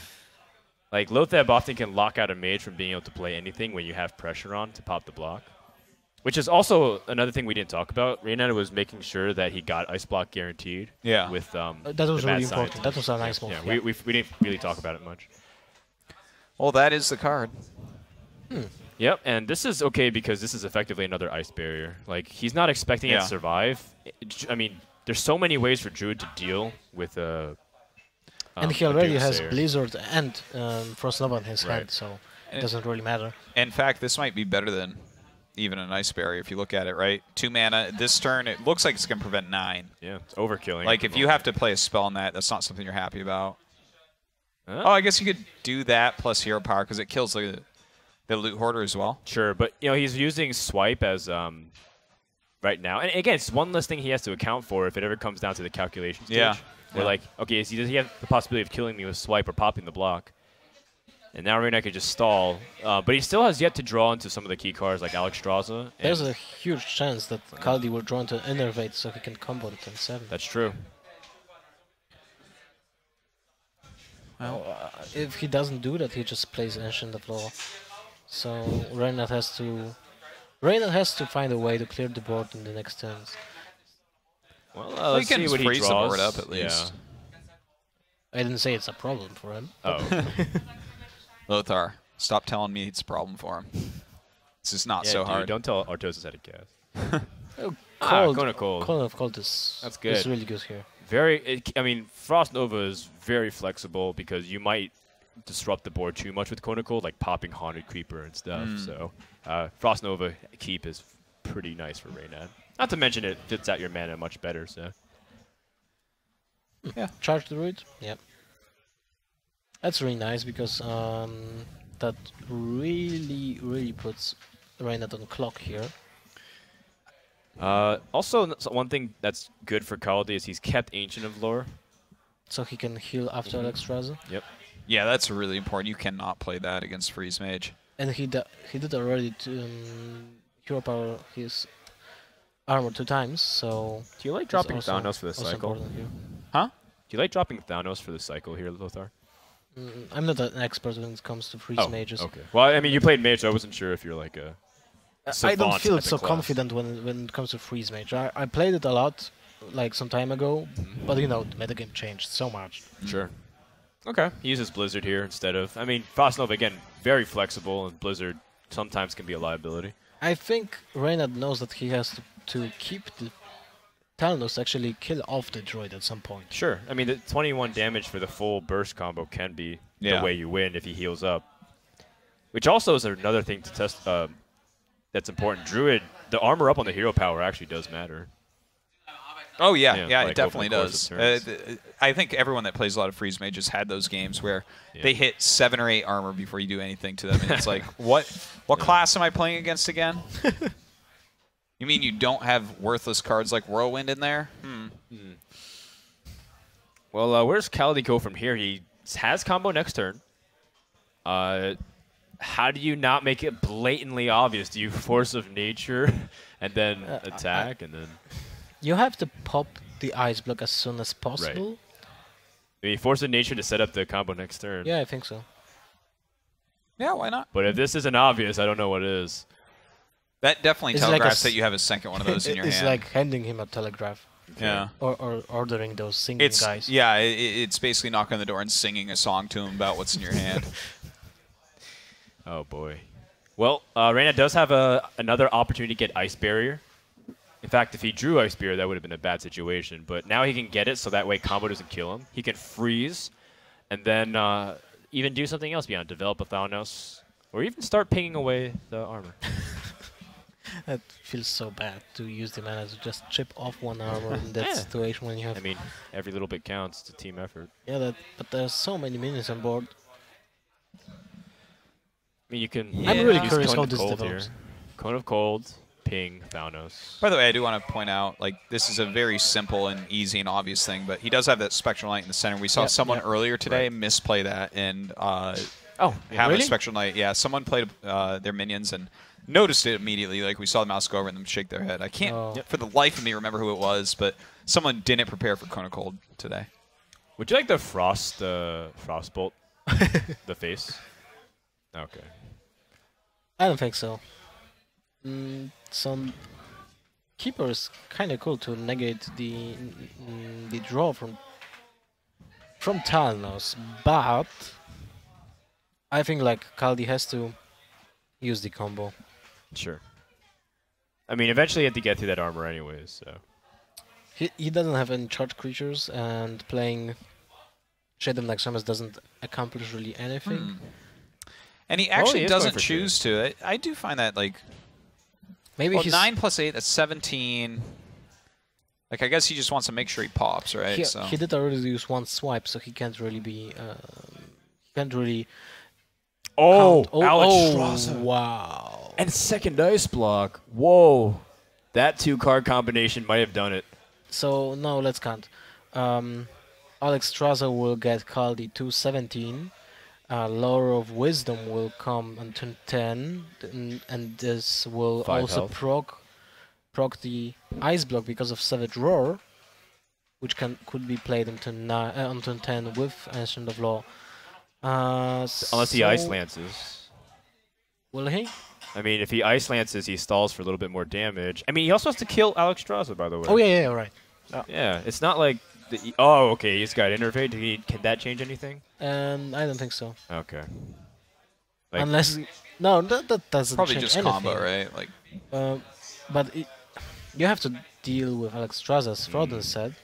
Like Loatheb often can lock out a mage from being able to play anything when you have pressure on to pop the block. Which is also another thing we didn't talk about. Reynad was making sure that he got ice block guaranteed. Yeah. With um. Uh, that was really important. Scientist. That was a nice move. Yeah, yeah. we, we we didn't really talk about it much. Well, that is the card. Yep, and this is okay because this is effectively another ice barrier. Like he's not expecting it to survive. I mean, there's so many ways for Druid to deal with a. and um, he already has Doomsayer. Blizzard and um, Frost Nova in his Right. hand, so And- it doesn't really matter. In fact, this might be better than even an ice barrier if you look at it. Right? Two mana. This turn, it looks like it's gonna prevent nine. Yeah, it's overkilling. Like if you have to play a spell on that, that's not something you're happy about. Huh? Oh, I guess you could do that plus hero power because it kills the the loot hoarder as well. Sure, but you know he's using swipe as um right now, and again, it's one less thing he has to account for if it ever comes down to the calculation stage. Yeah. Where Yeah. like, okay, is he, does he have the possibility of killing me with swipe or popping the block? And now Reynad could just stall, uh, but he still has yet to draw into some of the key cards like Alexstrasza. There's a huge chance that Kaldi will draw into Innervate so he can combo the turn 7. That's true. Well, uh, if he doesn't do that, he just plays Ancient of Lore. So Reynad has to Reynad has to find a way to clear the board in the next turns. Well, uh, Well, he let's can see what he freeze the draws. board up at least. I didn't say it's a problem for him. Oh, Lothar, stop telling me it's a problem for him. This is not yeah, so dude, hard. Don't tell Artosis how to cast. Oh, Ah, cold, Cone of Cold. Cone of Cold is, That's is good. really good here. Very, it, I mean, Frost Nova is very flexible because you might disrupt the board too much with Cone of Cold, like popping Haunted Creeper and stuff. Hmm. So, uh, Frost Nova keep is pretty nice for Reynad. Not to mention it fits out your mana much better. So, Yeah. Charge the Druid? Yep. That's really nice because um, that really, really puts Reynad on clock here. uh, also one thing that's good for Kaldi is he's kept Ancient of Lore. So he can heal after Mhm. Alexstrasza. Yep. Yeah, that's really important. You cannot play that against Freeze Mage. And he da- he did already to, um, hero power his armor two times, so Do you like dropping also, Thalnos for the cycle? Huh? Do you like dropping Thalnos for the cycle here, Lothar? Mm, I'm not an expert when it comes to freeze oh, mages. Okay. Well, I mean, you played mage, so I wasn't sure if you're like a. I- I don't feel so class. confident when when it comes to freeze mage. I, I played it a lot, like some time ago, Mm-hmm. but you know the metagame changed so much. Sure. Okay. He uses Blizzard here instead of. I mean, Frostnova again, very flexible, and Blizzard sometimes can be a liability. I think Reynad knows that he has to, to keep the Thalnos actually kill off the droid at some point. Sure. I mean, the 21 damage for the full burst combo can be Yeah. the way you win if he heals up. Which also is another thing to test. Uh, that's important. Druid, the armor up on the hero power actually does matter. Oh yeah, Yeah, yeah, like it definitely over the course does. Uh, th- I think everyone that plays a lot of freeze mages had those games where Yeah. they hit seven or eight armor before you do anything to them, and it's like, what what class am I playing against again? you mean you don't have worthless cards like Whirlwind in there? Hmm. Hmm. Well, uh, where's Kaldi go from here? He has combo next turn. Uh, how do you not make it blatantly obvious? Do you force of nature and then Uh, I- attack and then? You have to pop the ice block as soon as possible. I mean, force of nature to set up the combo next turn. Yeah, I think so. Yeah, why not? But if this isn't obvious, I don't know what is. That definitely It's telegraphs s- that you have a second one of those in your it's hand. It's like handing him a telegraph yeah. or, or ordering those singing It's guys. yeah, i i- it's basically knocking on the door and singing a song to him about what's in your hand. Oh boy. Well, uh, Reynad does have a another opportunity to get ice barrier. In fact, if he drew ice barrier, that would have been a bad situation. But now he can get it, so that way combo doesn't kill him. He can freeze, and then uh, even do something else beyond develop a Thalnos, or even start pinging away the armor. That feels so bad to use the mana to just chip off one armor in that Yeah. situation when you have. I mean, every little bit counts. It's a team effort. yeah, that, but there's so many minions on board. I mean, you can. I'm really use curious Cone how of this Cold develops. Here. Cone of Cold, ping Thalnos. By the way, I do want to point out, like, this is a very simple and easy and obvious thing, but he does have that Spectral Knight in the center. We saw Yeah, someone yeah. earlier today Right. misplay that and uh, Oh, have really? a Spectral Knight. Yeah, someone played uh, their minions and noticed it immediately. Like, we saw the mouse go over and them shake their head. I can't, Oh. For the life of me, remember who it was, but someone didn't prepare for Cone of Cold today. Would you like the frost, the uh, frostbolt, the face? Okay. I don't think so. Mm, some keeper is kind of cool to negate the mm, the draw from from Thalnos, but I think like Kaldi has to use the combo. Sure. I mean, eventually you have to get through that armor anyways, so. He he doesn't have any charge creatures, and playing Shade of Naxxramas doesn't accomplish really anything. Hmm. And he Oh, actually he doesn't for choose to. I, I do find that, like, Maybe well, he's 9 plus 8, that's 17. Like, I guess he just wants to make sure he pops, right? he, so. he did already use one swipe, so he can't really be. Um, he can't really. Oh, count. Alex oh, wow! And second ice block. Whoa. That two card combination might have done it. So no, let's count. Um, Alexstrasza will get Kaldi 217. Uh, Lore of Wisdom will come on turn 10, and, and this will Five also health. proc proc the ice block because of Savage Roar, which can could be played on turn nine, uh, on turn 10 with Ancient of Lore. Uh, Unless he ice lances. Will he? I mean, if he ice lances, he stalls for a little bit more damage. I mean, he also has to kill Alexstrasza, by the way. Oh yeah, yeah, yeah, right. Yeah, it's not like. The, oh, okay, he's got Innervate. Did he, can that change anything? And I don't think so. Okay. Like- Unless no, that, that doesn't Probably change just anything. combo, right? Like, Uh, but it, you have to deal with Alexstrasza, as Mm. Frodan said,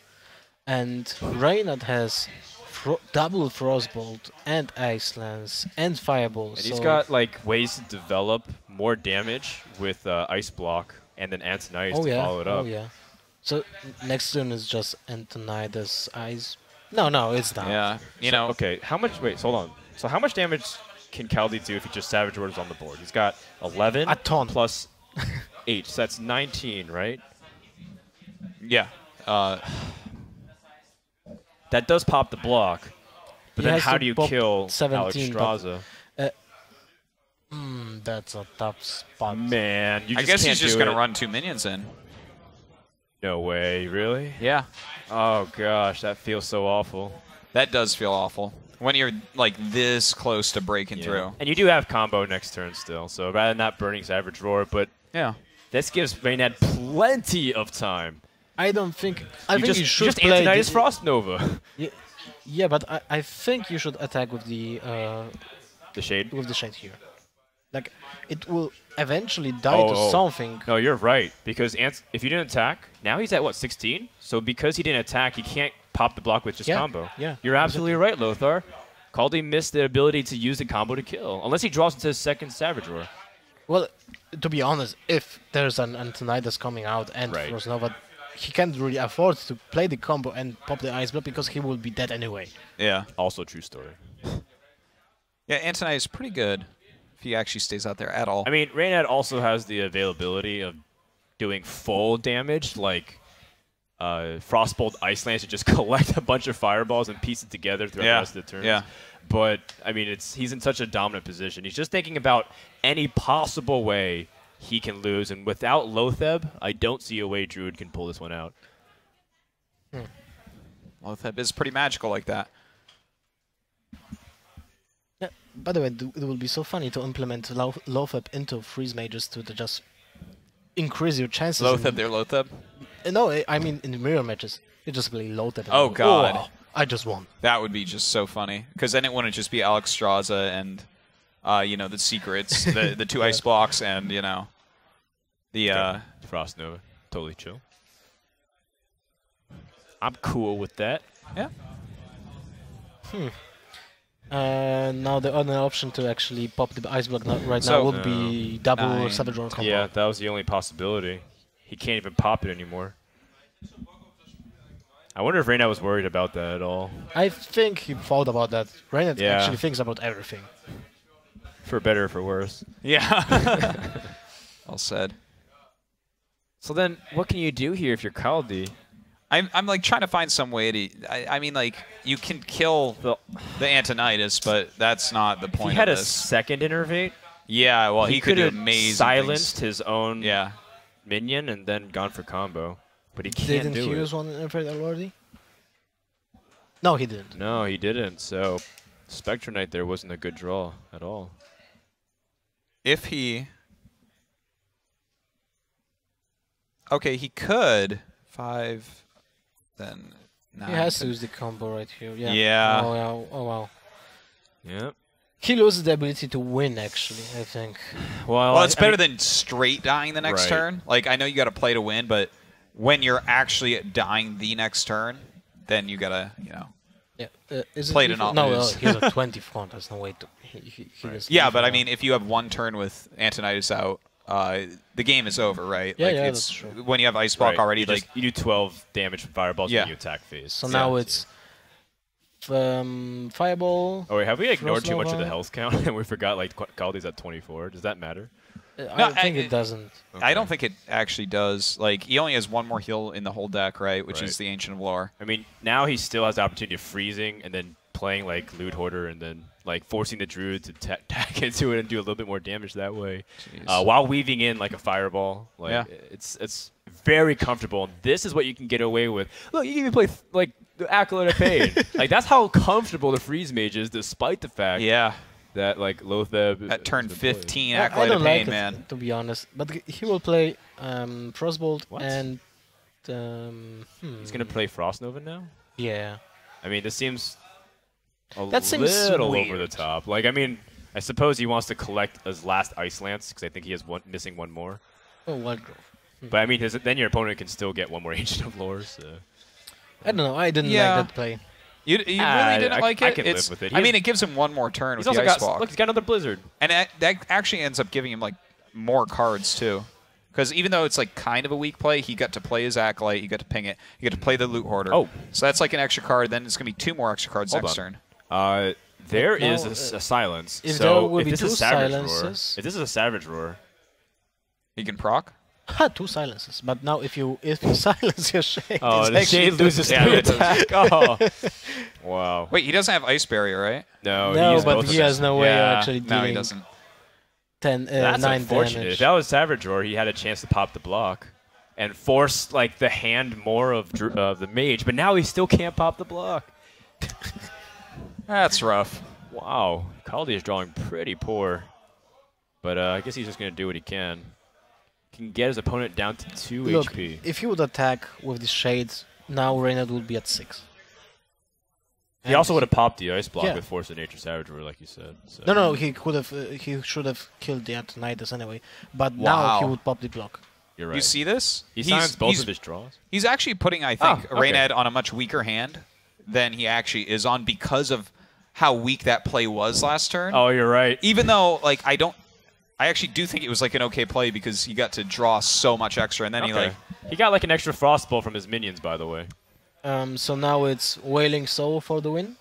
and Reynad has fro- double Frostbolt and Ice Lance and Fireball. And so he's got like ways to develop more damage with uh, ice block and then Antonidas oh to yeah, follow it up. oh up. yeah. So next turn is just Antonidas Ice. No, no, it's not. yeah. You know, Okay, how much? Wait, hold on. So how much damage can Kaldi do if he just Savage Words on the board? He's got 11 A ton. plus 8, so that's 19, right? yeah. Uh, That does pop the block. But He then how do you pop kill Alex 17, but- Straza? Mm, that's a tough spot. Man, you I guess can't he's just going to run two minions in. No way, really? Yeah, Oh gosh, that feels so awful. that does feel awful when you're like this close to breaking Yeah. through. And you do have combo next turn still, so rather than not burning Savage Roar, but Yeah. this gives Reynad plenty of time. I don't think. I you think just, you should just play. Antonidas the- Frost Nova. Yeah, yeah, but I, I think you should attack with the uh, the shade. with the shade here. Like it will eventually die Oh, to oh. something. No, you're right. Because Ant- if you didn't attack, now he's at what 16. So because he didn't attack, he can't pop the block with just Yeah, combo. yeah, You're absolutely right, Lothar. Kaldi missed the ability to use the combo to kill, unless he draws into his second Savage Roar. Well, to be honest, if there's an Antonidas coming out and Right. Frostnova, he can't really afford to play the combo and pop the ice block because he will be dead anyway. Yeah. Also, true story. Yeah, Antonidas is pretty good if he actually stays out there at all. I mean, Reynad also has the availability of doing full damage, like uh, Frostbolt Ice Lance to just collect a bunch of fireballs and piece it together throughout Yeah, the rest of the turns. yeah. But I mean, it's he's in such a dominant position. He's just thinking about any possible way he can lose, and without Loatheb, I don't see a way Druid can pull this one out. Loatheb is pretty magical like that. Yeah, by the way, it will be so funny to implement Lo- Loatheb into freeze mages to, to just increase your chances. in- Loatheb, there, Loatheb. Uh, No, I- I mean in the mirror matches. You just play Loatheb. and Oh, go, God. "Oh, I just won. That would be just so funny because then it wouldn't just be Alexstrasza and, uh, you know, the secrets, the the two ice blocks, and you know, the uh, Frost Nova, totally chill. I'm cool with that. yeah. Uh, now the other option to actually pop the ice block right So- now would be double Nine. Savage Roar combo. Yeah, that was the only possibility. He can't even pop it anymore. I wonder if Reynad was worried about that at all. I think he thought about that. Reynad Yeah. actually thinks about everything. For better or for worse. Yeah. well said. So then, what can you do here if you're Kaldi? I'm, I'm like trying to find some way to. I, I mean, like you can kill the, the Antonidas, but that's not the point he had of a this. second innervate, yeah, well, he, could have amazing silenced things. his own Yeah, minion and then gone for combo. But he can't Didn't do he it. use one effort already? No, he didn't. No, he didn't. So Spectral Knight there wasn't a good draw at all. if he. Okay, he could five, then nine. He has to use the combo right here. Yeah. Yeah. Oh, yeah. oh wow. Yep. He loses the ability to win. Actually, I think. Well, Well, it's I- I better mean- than straight dying the next Right. turn. Like I know you got to play to win, but when you're actually dying the next turn, then you gotta, you know. Yeah. Uh, is Play it to not no, lose. no, he has a 20 front. There's no way to. He, he, he Right. Yeah, leave but I mean, if you have one turn with Antonidas out, uh, the game is over, right? Yeah, like yeah, it's, that's true. When you have ice block Right. already, you like just- you do 12 damage from fireballs Yeah. when you attack phase. So Yeah. now it's um, fireball. Oh wait, have we ignored too much of the health count and we forgot like Qu- Kaldi's at 24? Does that matter? Uh, No, I think I- it doesn't. I don't think it actually does. Like he only has one more heal in the whole deck, right? Which is the Ancient of Lore. I mean, now he still has the opportunity of freezing and then playing like Loot Hoarder and then like forcing the Druid to ta- tack into it and do a little bit more damage that way, uh, while weaving in like a fireball. Like Yeah. it's it's very comfortable. And this is what you can get away with. Look, you can even play th- like the Acolyte of Pain. like that's how comfortable the freeze mage is, despite the fact Yeah, that like Loatheb at turn has been played. 15, I, I Acolyte don't of like Pain, it, man. to be honest. But he- he will play um, Frostbolt What? and um, hmm, He's gonna play Frost Nova now. yeah. I mean, this seems a That seems a little over the top. Like, I mean, I suppose he wants to collect his last Ice Lance because I think he has one missing one more. Oh, Wild Growth. But I mean, his, then your opponent can still get one more Ancient of Lore. So. I don't know. I didn't Yeah. like that play. You, you Ah, really didn't I- like I it? can live with it. I He mean, it gives him one more turn He's with also the got ice block, look. He's got another Blizzard. and that, that actually ends up giving him like more cards too. Because even though it's like kind of a weak play, he got to play his acolyte, he got to ping it, he got to play the loot hoarder. Oh. so that's like an extra card. Then it's gonna be two more extra cards Hold next on. turn. Uh, there No, is a, uh, s- a silence. if so there will if be this two is Savage silences- Roar, if this is a Savage Roar, He can proc. Ha, two silences. But now if you if you silence your shade, oh, it's the actually Shade loses Yeah, three attack. Oh, wow. Wait, he doesn't have ice barrier, right? No, No, used but he has no way Yeah. of actually No, he doesn't. 10, uh, That's 9 unfortunate. damage. If that was Savage Roar, he had a chance to pop the block. and force like the hand more of Dr- of the mage. But now he still can't pop the block. That's rough. Wow, Kaldi is drawing pretty poor. But uh, I guess he's just gonna do what he can. Can get his opponent down to two Look, HP. if he would attack with the shades, now Reynad would be at six. He also would have popped the ice block Yeah. with Force of Nature Savagery, like you said. So. No, no, he could have. Uh, he should have killed the Antonidas anyway. But now he would pop the block. You're right. You see this? he he's, silenced both he's, of his draws. he's actually putting, I think, Oh, okay. Reynad on a much weaker hand than he actually is on because of how weak that play was last turn. Oh, you're right. Even though, like, I don't. I actually do think it was like an okay play because he got to draw so much extra, and then he like he got like an extra frostball from his minions, by the way. Um, so now it's Wailing Soul for the win.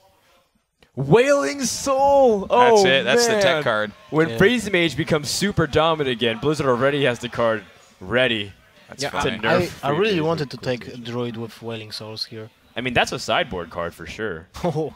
Wailing Soul. Oh, that's it. That's the tech card. When Yeah. Freeze Mage becomes super dominant again, Blizzard already has the card ready. That's yeah, funny. To I, nerf I Freeze really wanted to with take Blizzard. a Druid with Wailing Souls here. I mean, that's a sideboard card for sure. Oh,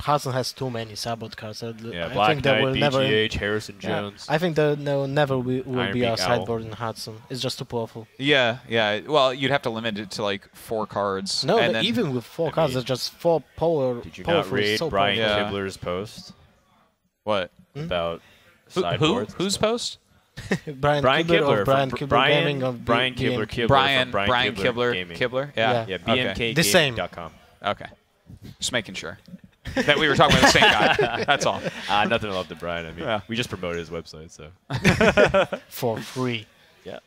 it- Hudson has too many Sabot cards. I, Yeah, I Black think Knight, will never. BGH, Harrison Yeah, Jones. I think there no, never will, will Iron be a Beak Owl. sideboard in Hudson. It's just too powerful. Yeah, yeah. Well, you'd have to limit it to like four cards. No, and then, even with four I cards, mean, there's just four power. Did you not read so Brian Yeah. powerful. Kibler's post what? Hmm? about Who, who? sideboards? Whose post? Brian, Brian Kibler, Kibler, Brian from Kibler Brian, Gaming of Brian Kibler, BM. Kibler Brian Brian, Brian Kibler, Kibler. Kibler. Yeah. Yeah, Okay. The same. bmkgaming.com. Okay. Just making sure that we were talking about the same guy. That's all. Uh, nothing to love to Brian. I mean, Yeah. we just promoted his website, so. for free. yeah.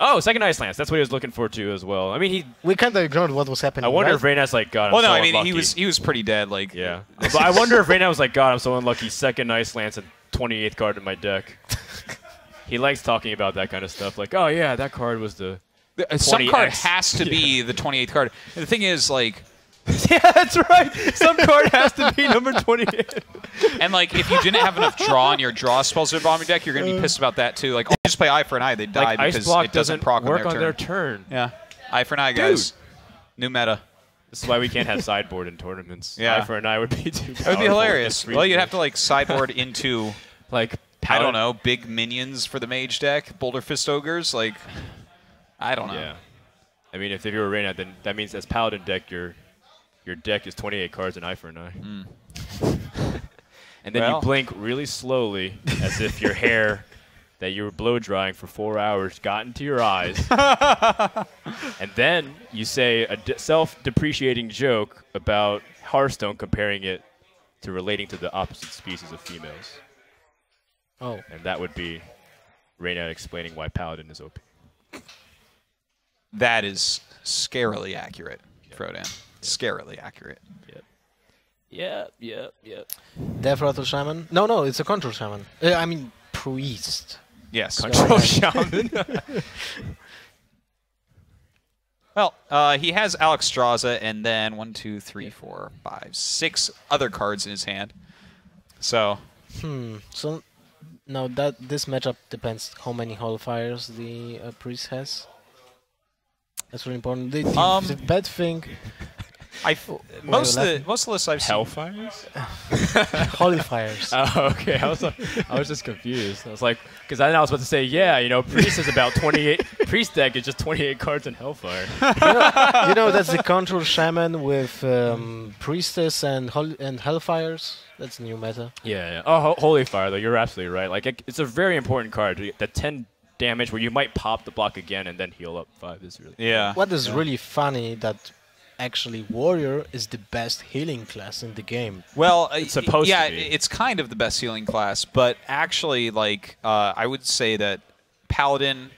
Oh, second Ice Lance. That's what he was looking for too, as well. I mean, he. We kind of ignored what was happening. I wonder right? if Reynad's like God. I'm Well, no, so I mean unlucky. he was he was pretty dead. Like Yeah. but I wonder if Reynad was like God. I'm so unlucky. Second Ice Lance and 28th card in my deck. he likes talking about that kind of stuff. Like, oh yeah, that card was the. Uh, some card has to be the 28th card. And the thing is, like, yeah, that's right. Some card has to be number 28. and like if you didn't have enough draw on your draw spells at the bottom deck, you're gonna be pissed about that too. Like, oh, just play eye for an eye. They die Like Ice because Block it doesn't proc work on on their their turn. turn. Yeah, eye for an eye, guys. New meta. This is why we can't have sideboard in tournaments. Yeah. Eye for an eye would be too. That would be hilarious. Well, you'd have to like sideboard into like. I don't know, big minions for the mage deck, Boulder Fist Ogres. Like, I don't know. Yeah. I mean, if, if you're a Reynad, then that means as Paladin deck, your your deck is 28 cards an eye for an eye. Hmm. and then Well. you blink really slowly, as if your hair that you were blow drying for four hours got into your eyes. and then you say a de- self-depreciating joke about Hearthstone, comparing it to relating to the opposite species of females, Oh, and that would be Reynad explaining why Paladin is OP. That is scarily accurate, Frodan. Scarily accurate. Yep. Yep. Yep. Yep. Death Rattle Shaman. No, no, it's a control shaman. Uh, I mean priest. Yes. Control shaman. Well, uh, he has Alexstrasza and then one, two, three, four, five, six other cards in his hand. So Hmm. So now that this matchup depends how many Hellfires the uh, priest has. That's really important. The, the, Um, the bad thing, I most of the most of the lists I've seen. Hellfires? Holy Fires. Oh, okay. I was, I was just confused. I was like, because I, I was about to say, yeah, you know, priest is about 28. priest deck is just 28 cards in Hellfire. you know that's the control shaman with um, priestess and hol- and Hellfires. That's new meta. Yeah, yeah. Oh, ho- holy fire though. You're absolutely right. Like, it, it's a very important card. The 10 damage where you might pop the block again and then heal up five is really. Yeah. What is really funny that actually warrior is the best healing class in the game. Well, uh, It's supposed to yeah, be. it's kind of the best healing class, but actually, like, uh, I would say that Paladin,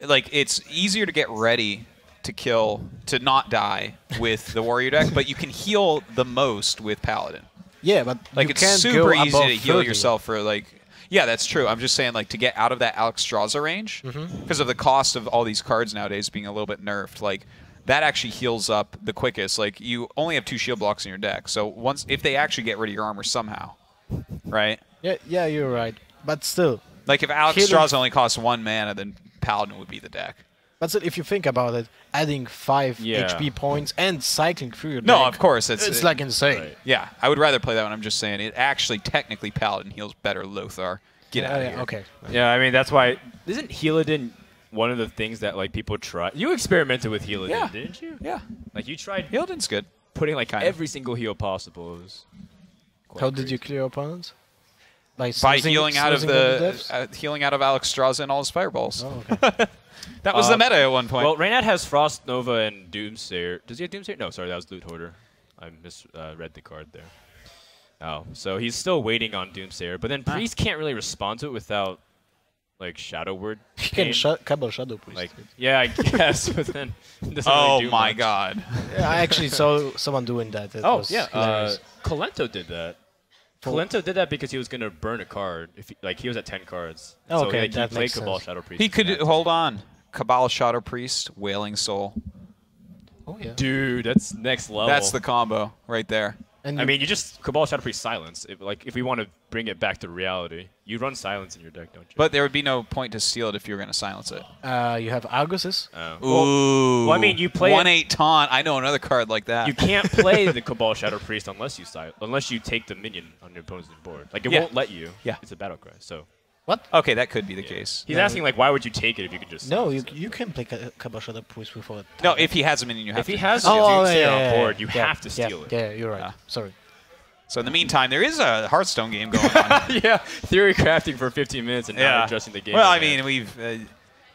like, it's easier to get ready to kill, to not die with the warrior deck, but you can heal the most with Paladin. Yeah, but Like, you it's can't super go easy above to heal 30. yourself for, like, yeah, that's true. I'm just saying, like, to get out of that Alexstrasza range, Mm-hmm. because of the cost of all these cards nowadays being a little bit nerfed, like, that actually heals up the quickest. Like, you only have two shield blocks in your deck, so once if they actually get rid of your armor somehow, right? Yeah, yeah, you're right. But still, Like, if Alex Healing- Straza only costs one mana, then Paladin would be the deck. but still, if you think about it, adding five Yeah. HP points and cycling through your No, deck, of course, it's it's it- like insane. Right. yeah. I would rather play that one. I'm just saying it actually technically Paladin heals better Lothar. Get Yeah, out of yeah, here. Okay. Yeah, I mean, that's why. Isn't Heladin one of the things that like people try. You experimented with Healing, Yeah. didn't you? Yeah. Like you tried Hilden's good. putting like Kind of. every single heal possible. It was quite How did you clear your opponents? By, By snoozing- healing out of snoozing on the uh, healing out of Alexstrasza and all his fireballs. Oh, okay. That was Uh, the meta at one point. Well, Reynad has Frost Nova and Doomsayer. Does he have Doomsayer? No, sorry, that was Loot Hoarder. I misread read the card there. Oh, so he's still waiting on Doomsayer, but then Ah. Priest can't really respond to it without like Shadow Word. you can sh- Cabal Shadow Priest. Like, yeah, I guess, but then oh really my much. god. Yeah, I actually saw someone doing that. It Oh was yeah, uh. Kolento did that. For- Kolento did that because he was gonna burn a card. If he, like he was at ten cards. Oh, so, okay, like, that he played makes Cabal sense. Shadow Priest. He could hold on. Cabal Shadow Priest, Wailing Soul. oh yeah. Dude, that's next level. That's the combo right there. And I mean, you just Cabal Shadow Priest silence. If, like, if we want to bring it back to reality, you run silence in your deck, don't you? But there would be no point to steal it if you were going to silence it. uh, you have Arguses. Oh. Ooh. well, I mean, you play one eight taunt. I know another card like that. you can't play the Cabal Shadow Priest unless you sil- unless you take the minion on your opponent's board. Like, it Yeah. won't let you. Yeah. It's a battle cry. So What? okay, that could be the case. he's No. asking like, why would you take it if you could just? No, you it? you can play Cabal Shadow Priest with a No, if he has a minion, you have If to. he has Oh, a oh, Doomsayer yeah, on yeah, board, you yeah, have to yeah, steal it. Yeah, you're right. Yeah. Sorry. So in the meantime, there is a Hearthstone game going on. yeah, theory crafting for 15 minutes and yeah. not adjusting the game. Well, I in hand. mean, we've. Uh,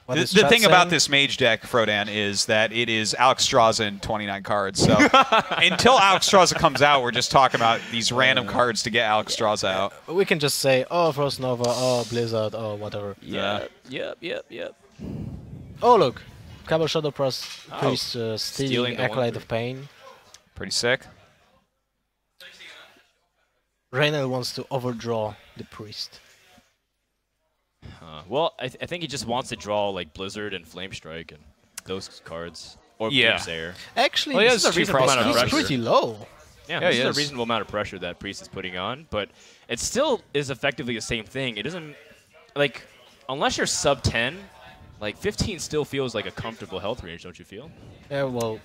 What the is the chat thing about this mage deck, Frodan, is that it is Alexstrasza in 29 cards. So until Alexstrasza comes out, we're just talking about these random cards to get Alexstrasza out. We can just say, oh, Frost Nova, oh, Blizzard, oh, whatever. yeah, yep, yep, yep. Oh, look. Cabal Shadow Priest, Oh, priest uh, stealing stealing Acolyte of Pain. Pretty sick. Reynad wants to overdraw the priest. Uh, well, I, th- I think he just wants to draw like Blizzard and Flame Strike and those cards, or Yeah. Doomsayer. Actually, Well, this has a reasonable amount of he's pretty low. Yeah, Yeah, this is is. a reasonable amount of pressure that Priest is putting on, but it still is effectively the same thing. It doesn't like unless you're sub 10, like 15 still feels like a comfortable health range, don't you feel? Yeah, well,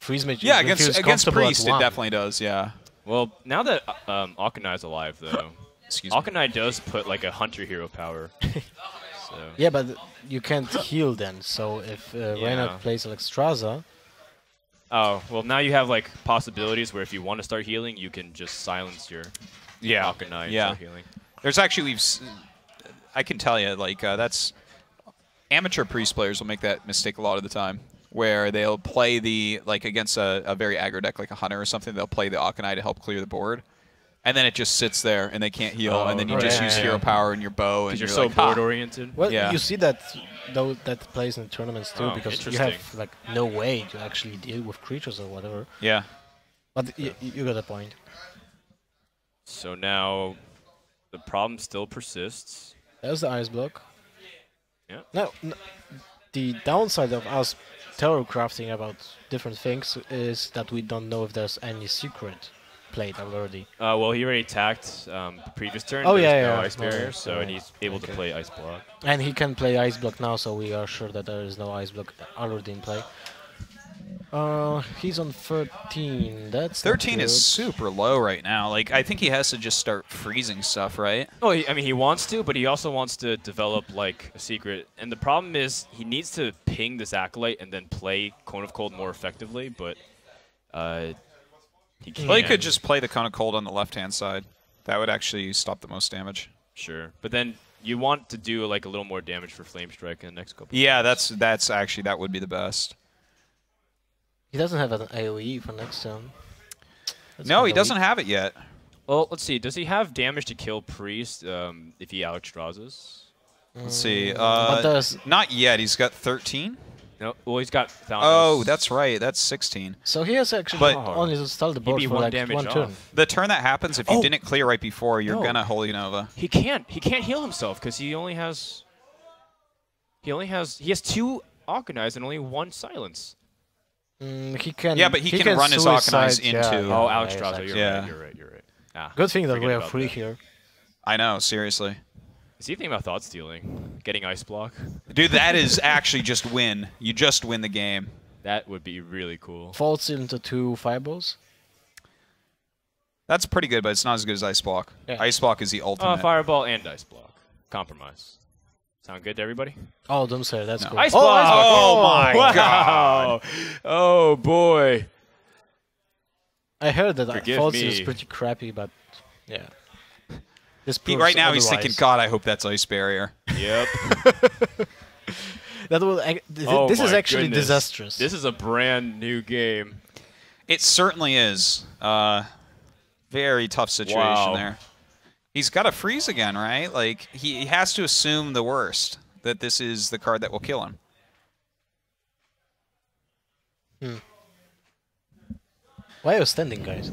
Freeze Mage Yeah, against against Priest, it definitely does. Yeah. Well, now that um, Auchenai's alive, though, Excuse me. Auchenai does put like a hunter hero power. so Yeah, but you can't heal then. So if uh, Yeah. Reynad plays Alexstrasza, Oh, well, now you have like possibilities where if you want to start healing, you can just silence your Yeah. Auchenai Yeah. start healing. There's actually we've. s- I can tell you, like uh, that's amateur priest players will make that mistake a lot of the time, where they'll play the like against a, a very aggro deck like a hunter or something. They'll play the Auchenai to help clear the board, and then it just sits there and they can't heal, Oh, and then you oh, right. just Yeah, use yeah, hero power and your bow, and you're, you're, so like, "Ha." board oriented. well, Yeah. you see that though that plays in tournaments too, Oh, because you have like no way to actually deal with creatures or whatever. Yeah. But y- y- you got a point. So now the problem still persists. There's the ice block. Yeah. No, n the downside of us terror crafting about different things is that we don't know if there's any secret played already. Uh, well, he already attacked um, the previous turn. Oh, yeah, no yeah. ice barrier, so and he's able to play ice block. And he can play ice block now, so we are sure that there is no ice block already in play. Uh, he's on 13. That's 13 is super low right now. Like I think he has to just start freezing stuff, right? Oh, he, I mean, he wants to, but he also wants to develop like a secret. And the problem is, he needs to ping this acolyte and then play Cone of Cold more effectively. But uh, he can't. Well, he could just play the Cone of Cold on the left-hand side. That would actually stop the most damage. sure, but then you want to do like a little more damage for Flame Strike in the next couple. Yeah, that's that's actually that would be the best. He doesn't have an AoE for next turn. That's No, he kinda doesn't weak. have it yet. Well, let's see. Does he have damage to kill Priest um, if he Alex Strazes? Let's see. but Uh, there's not yet. He's got 13. No. Well, he's got Thalnos. Oh, that's right. That's 16. so he has actually But- only installed the board for one like damage one off. turn. The turn that happens, if you Oh. didn't clear right before, you're No. gonna Holy Nova. He can't. He can't heal himself because he only has. He only has. He has two Arcanized and only one Silence. Mm, he can. Yeah, but he can run his suicide, Arcanized yeah, into- yeah, oh, yeah, Alex yeah, Straza. You're Yeah. right. You're right. You're right. Ah, Good thing that we are free that. here. I know, seriously. Is he thinking about thought stealing? Getting ice block? Dude, that is actually just win. You just win the game. That would be really cool. Falls into two fireballs. That's pretty good, but it's not as good as Ice Block. Yeah. Ice Block is the ultimate. Uh, fireball and ice block. Compromise. Sound good to everybody? Oh, don't say that's No. cool. Ice oh, block! Ice. Oh my wow. God. Oh boy! I heard that Forgive Falsi is me. pretty crappy, but yeah. This He, right now, he's thinking. God, I hope that's ice barrier. Yep. That will. ac- Th- Oh this is actually goodness. disastrous. This is a brand new game. It certainly is. Uh, very tough situation Wow. there. He's got to freeze again, right? Like he, he has to assume the worst that this is the card that will kill him. Why are you standing, guys?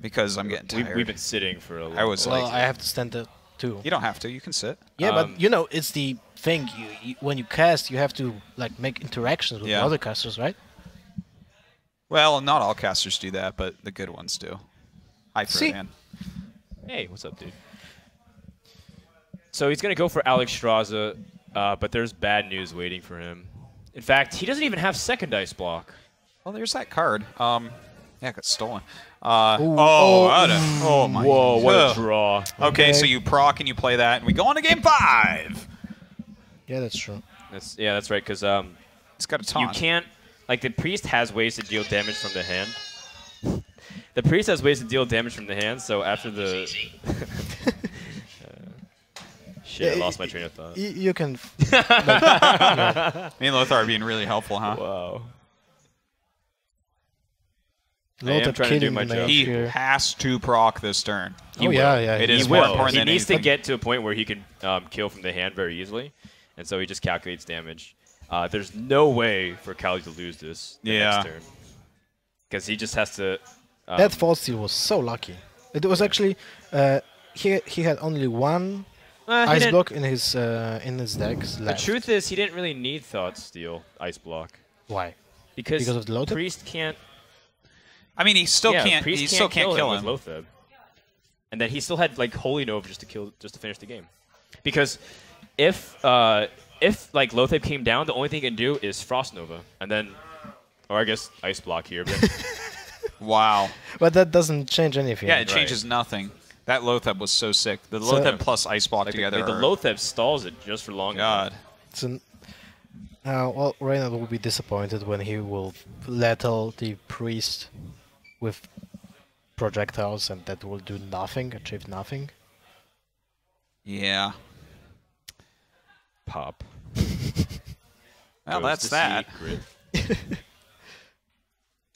Because I'm getting We, tired. we've been sitting for a I was well, like- I have to stand there too. You don't have to. You can sit. Yeah, Um, but you know, it's the thing. You, you, when you cast, you have to like make interactions with Yeah. other casters, right? Well, not all casters do that, but the good ones do. Hi, See? Ferdinand. Hey, what's up, dude? So he's gonna go for Alexstrasza, uh, but there's bad news waiting for him. In fact, he doesn't even have second ice block. Well, there's that card. Um, yeah, it got stolen. Uh, Ooh, oh, oh, what a- oh my. Whoa, what a draw! Okay, so you proc and you play that, and we go on to game five. Yeah, that's true. That's yeah, that's right. Because um, He's got a you can't like the priest has ways to deal damage from the hand. The priest has ways to deal damage from the hand. So after the shit, I lost y- my train of thought. Y- you can. Me and Lothar are being really helpful, huh? Wow. I am Lothar trying to do killing my job. mage He here. has to proc this turn. oh yeah, yeah. It he is He more important He than needs anything. to get to a point where he can um, kill from the hand very easily, and so he just calculates damage. Uh, there's no way for Kali to lose this the Yeah. next turn because he just has to. Um, That false steal was so lucky. It was actually uh, he he had only one uh, ice block in his uh, in his decks The left. truth is, he didn't really need thought steal ice block Why? because, Because of the Lothar? priest can't. I mean, he still yeah, can't. Priest He can't still can't kill him, him. with Loatheb. And then he still had like Holy Nova just to kill, just to finish the game. Because if uh, if like Loatheb came down, the only thing he can do is Frost Nova, and then, or I guess Ice Block here. But Wow. But that doesn't change anything. Yeah, it Right. changes nothing. That Loatheb was so sick. The So- Loatheb plus Ice Block like, together. like, the are- Loatheb stalls it just for long. God. It's an, now, well, Reynad will be disappointed when he will lethal the priest with projectiles, and that will do nothing, achieve nothing. Yeah. Pop. Well, that's that.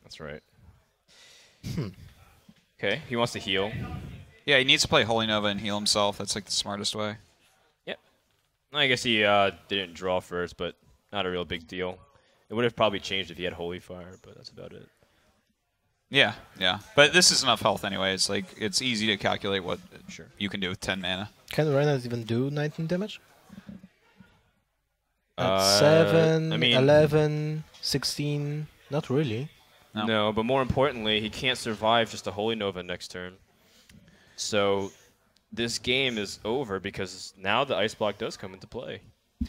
that's right. Hmm. Okay, he wants to heal. Yeah, he needs to play Holy Nova and heal himself. That's like the smartest way. Yep. I guess he uh, didn't draw first, but not a real big deal. It would have probably changed if he had Holy Fire, but that's about it. Yeah, yeah. But this is enough health anyway. It's like it's easy to calculate what Sure. you can do with 10 mana. Can Reynad even do 19 damage? At Uh, 7, I mean- 11, 16? Not really. No. No. but more importantly, he can't survive just a Holy Nova next turn. So this game is over because now the Ice Block does come into play.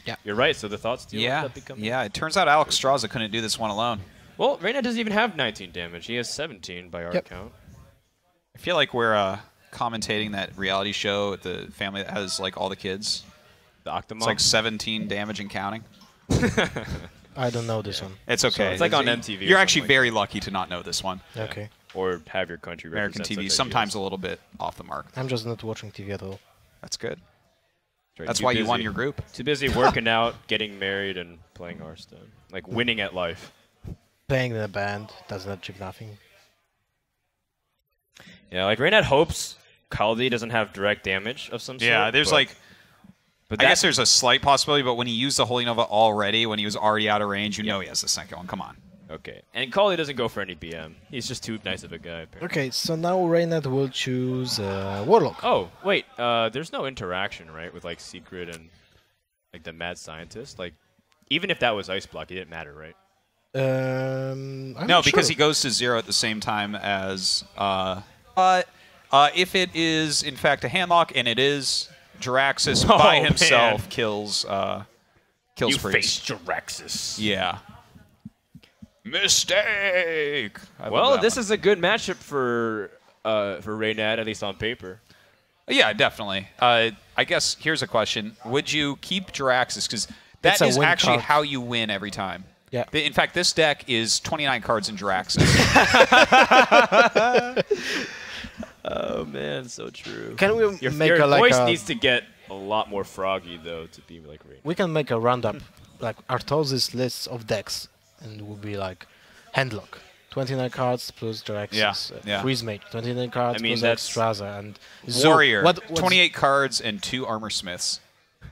Yeah. You're right, so the Thoughts Steal Yeah, ends up becoming... yeah. It turns out Alexstrasza couldn't do this one alone. Well, Reynad doesn't even have 19 damage. He has 17 by our Yep. count. I feel like we're uh, commentating that reality show at the family that has like all the kids. The Octomom. It's like 17 damage and counting. I don't know this one. It's okay. it's like on MTV You're actually like very lucky to not know this one. Okay. Or have your country American represent TV sometimes ideals. a little bit off the mark. I'm just not watching TV at all. That's good. Right, That's too why you won your group. Too busy working out, getting married, and playing Hearthstone. Like winning at life. Playing in a band doesn't achieve nothing. Yeah, like Reynad hopes Kaldi doesn't have direct damage of some sort. Yeah, there's but- like but I guess there's a slight possibility, but when he used the Holy Nova already, when he was already out of range, you know he has the second one. Come on. Okay. And Kaldi doesn't go for any BM. He's just too nice of a guy. Apparently. Okay, so now Reynad will choose uh, Warlock. Oh wait, uh, there's no interaction right with like Secret and like the Mad Scientist. Like even if that was Ice Block, it didn't matter, right? Um, I'm no, not because sure. he goes to zero at the same time as. Uh, but uh, if it is in fact a handlock, and it is, Jaraxxus Oh, by man. himself kills uh, kills you Priest. face Jaraxxus. Yeah. Mistake. I Well, this one. is a good matchup for uh, for Reynad, at least on paper. Yeah, definitely. Uh, I guess here's a question: Would you keep Jaraxxus? Because that It's a is win actually card. how you win every time. Yeah. In fact, this deck is 29 cards in Jaraxxus. Oh man, so true. Can we Your, make your a, like voice a, needs to get a lot more froggy though to be like right. we can make a roundup like Arthos's lists of decks and it would be like handlock 29 cards plus Jaraxxus Yeah, uh, yeah. freeze mage 29 cards I mean, plus that's- Extraza and Zoo. Warrior, what, 28 cards and two armor smiths.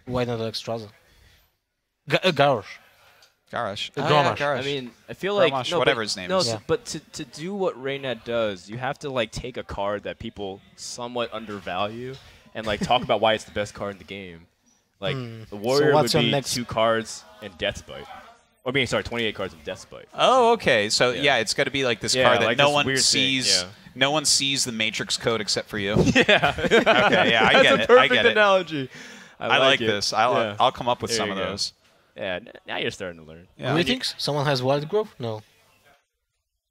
why not Extraza Ga- uh, Garrosh Garash. Uh, Oh, yeah, Garash. I mean, I feel like Grommash, no, whatever but, his name no, is. so- Yeah. but to, to do what Reynad does, you have to like take a card that people somewhat undervalue and like talk about why it's the best card in the game. Like Hmm. the warrior what's would your be next- two cards and Death Bite. I mean, sorry, 28 cards of Death Bite. Oh, okay. So Yeah. yeah, it's got to be like this Yeah, card that like no one weird sees. yeah. No one sees the Matrix code except for you. Yeah, okay, yeah, I get it. I get it. analogy. I like it. this. I'll Yeah. I'll come up with There some of go. those. Yeah, now you're starting to learn. Yeah. Greetings someone has wild growth no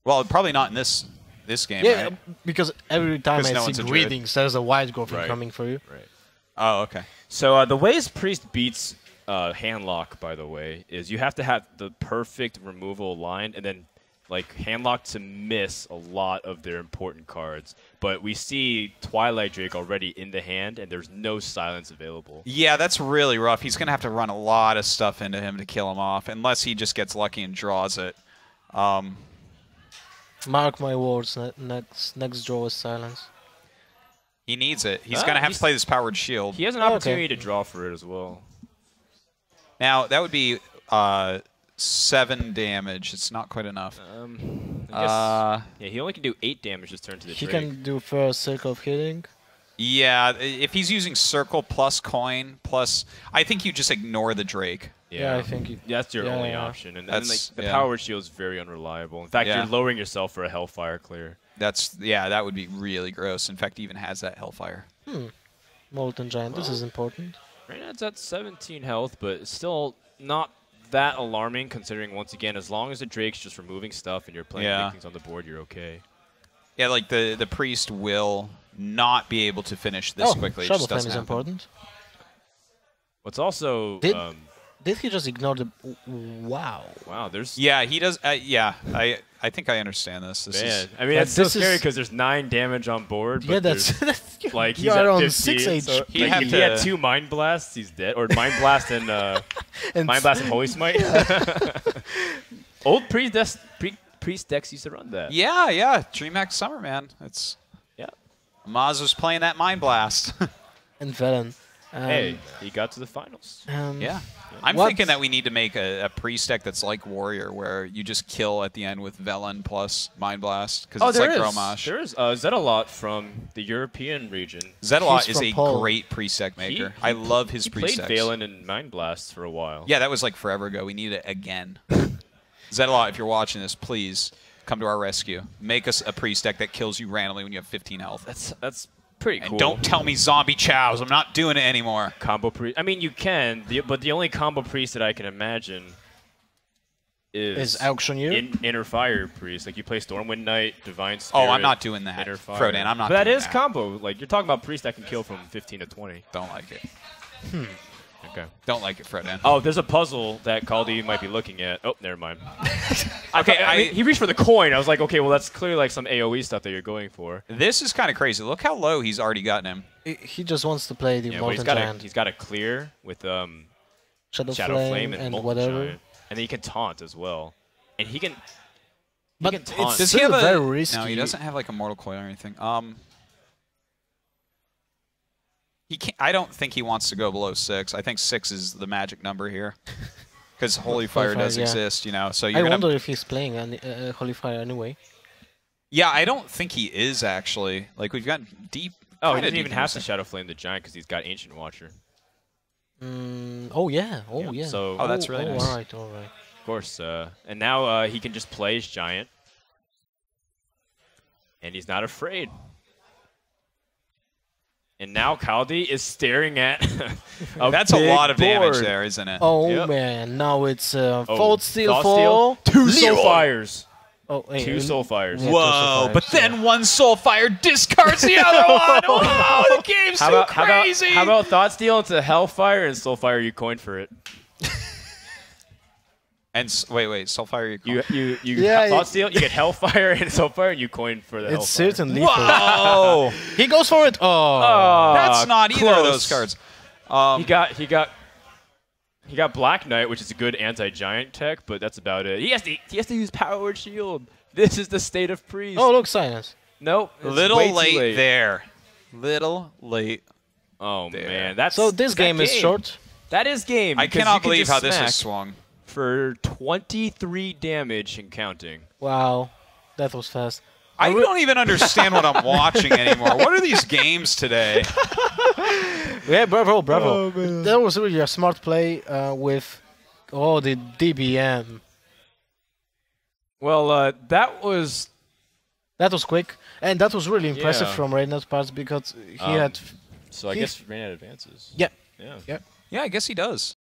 Well, probably not in this this game, yeah right? because every time I no see one's a druid. greetings there's a wild growth Right. incoming for you Right. Oh, okay. So uh, the ways Priest beats uh, Handlock, by the way, is you have to have the perfect removal line, and then like Handlock to miss a lot of their important cards. But we see Twilight Drake already in the hand, and there's no silence available. Yeah, that's really rough. He's gonna have to run a lot of stuff into him to kill him off, unless he just gets lucky and draws it. Um, mark my words ne- next next draw is silence he needs it. He's Ah, gonna have to play this powered shield. He has an Oh, okay. opportunity to draw for it as well. Now that would be uh, seven damage. It's not quite enough. Um, Uh, yeah, he only can do eight damage this turn to the he Drake. can do first circle of healing yeah, if he's using circle plus coin plus, I think you just ignore the Drake. yeah, I think he, That's your Yeah, only yeah. option, and then like, the yeah. power shield is very unreliable. In fact, Yeah. you're lowering yourself for a Hellfire clear. That's yeah, that would be really gross. In fact, he even has that Hellfire. Hmm. molten giant this is important Right now it's at 17 health, but still not that alarming considering, once again, as long as the Drake's just removing stuff and you're playing Yeah. things on the board, you're okay. Yeah, like the the priest will not be able to finish this oh quickly. It shadow flame is happen. important What's also, Did- um, did he just ignore the wow wow, there's Yeah, he does. Uh, yeah, I I think I understand this. This man. is I mean, But it's so scary because there's nine damage on board. But yeah that's, that's like he's at on 50, six age so He'd like, have he had two mind blasts, he's dead. Or mind blast and uh, and mind blast and holy smite. Old priest decks, pre, priest decks used to run that. yeah, yeah. DreamHack Summer, man. It's Yeah. Maz was playing that Mind Blast. and Velen um, Hey, he got to the finals. um, yeah. I'm thinking that we need to make a, a priest deck that's like Warrior, where you just kill at the end with Velen plus Mind Blast, because Oh, it's like is. Grommash. There is uh, Zetalot from the European region. Zetalot He's is a Poland. great priest deck maker. he I love his priest played. Velen and Mind Blast for a while. Yeah, that was like forever ago. We need it again. Zetalot, if you're watching this, please come to our rescue. Make us a priest deck that kills you randomly when you have 15 health. That's that's pretty And don't tell me zombie chows. I'm not doing it anymore. combo priest. I mean, you can, the, but the only combo priest that I can imagine is, is auctioneer in, inner fire priest. Like you play Stormwind Knight, Divine Oh, I'm not doing that. Inner fire. Frodan, I'm not But that doing is that. combo. Like you're talking about priest that can kill from 15 to 20. Don't like it. Hmm. Okay. Don't like it, Frodan. Oh, there's a puzzle that Kaldi might be looking at. Oh, never mind. okay, I, I- mean, he reached for the coin. I was like, okay, well, that's clearly like some AOE stuff that you're going for. This is kind of crazy. Look how low he's already gotten him. He- he just wants to play the Yeah, but he's molten got a giant he's got a clear with um shadow, Shadow flame, Flame and, and Molten whatever Giant. and then he can taunt as well, and he can. He but can it's taunt. Does he have a? very risky No, he doesn't have like a mortal coil or anything. Um, he can't. I don't think he wants to go below six. I think six is the magic number here, because Holy Fire Fire, does yeah. exist. You know, so you're I gonna. wonder if he's playing any, uh, Holy Fire anyway. Yeah, I don't think he is actually. Like we've got deep. oh, he kinda doesn't even have to Shadow Flame the Giant because he's got Ancient Watcher. Mm, oh yeah, oh Yeah, yeah. so- Oh, that's really oh, nice. All right, all right. Of course, uh, and now uh, he can just play his Giant, and he's not afraid. And now Kaldi is staring at. a That's a lot of damage board. there, isn't it? Oh Yep. man, now it's uh, Oh, Fault Steel Thought Fall. Two Leroy. Soul Fires. Oh, hey, Two Soul Fires. Yeah, Whoa! two But Soulfires, then one soul fire discards the other one. Whoa, the game's How too about, how about crazy. how about Thought Steal into Hellfire and Soulfire? You coin for it. And wait, wait, Soulfire. You, You you you Yeah, Thought it- Steal. You get Hellfire and Soulfire, and you coin for the It's Hellfire. certainly lethal. Whoa, He goes for it. Oh. Oh, that's not either of those cards. Um, He got he got he got Black Knight, which is a good anti-giant tech, but that's about it. He has to he has to use Power Word Shield. This is the state of Priest. Oh, look, silence. nope. little late, late there. Little late. Oh There. man, that's So this that game is short. That is game. I cannot believe just how this is swung. For 23 damage and counting. Wow, that was fast. I don't even understand what I'm watching anymore. What are these games today? Yeah, bravo, bravo. that was really a smart play uh, with oh the DBM. Well, uh, that was That was quick, and that was really impressive Yeah. from Reynad's part because he Um, had so. I guess Reynad advances. yeah Yeah. yeah Yeah, I guess he does.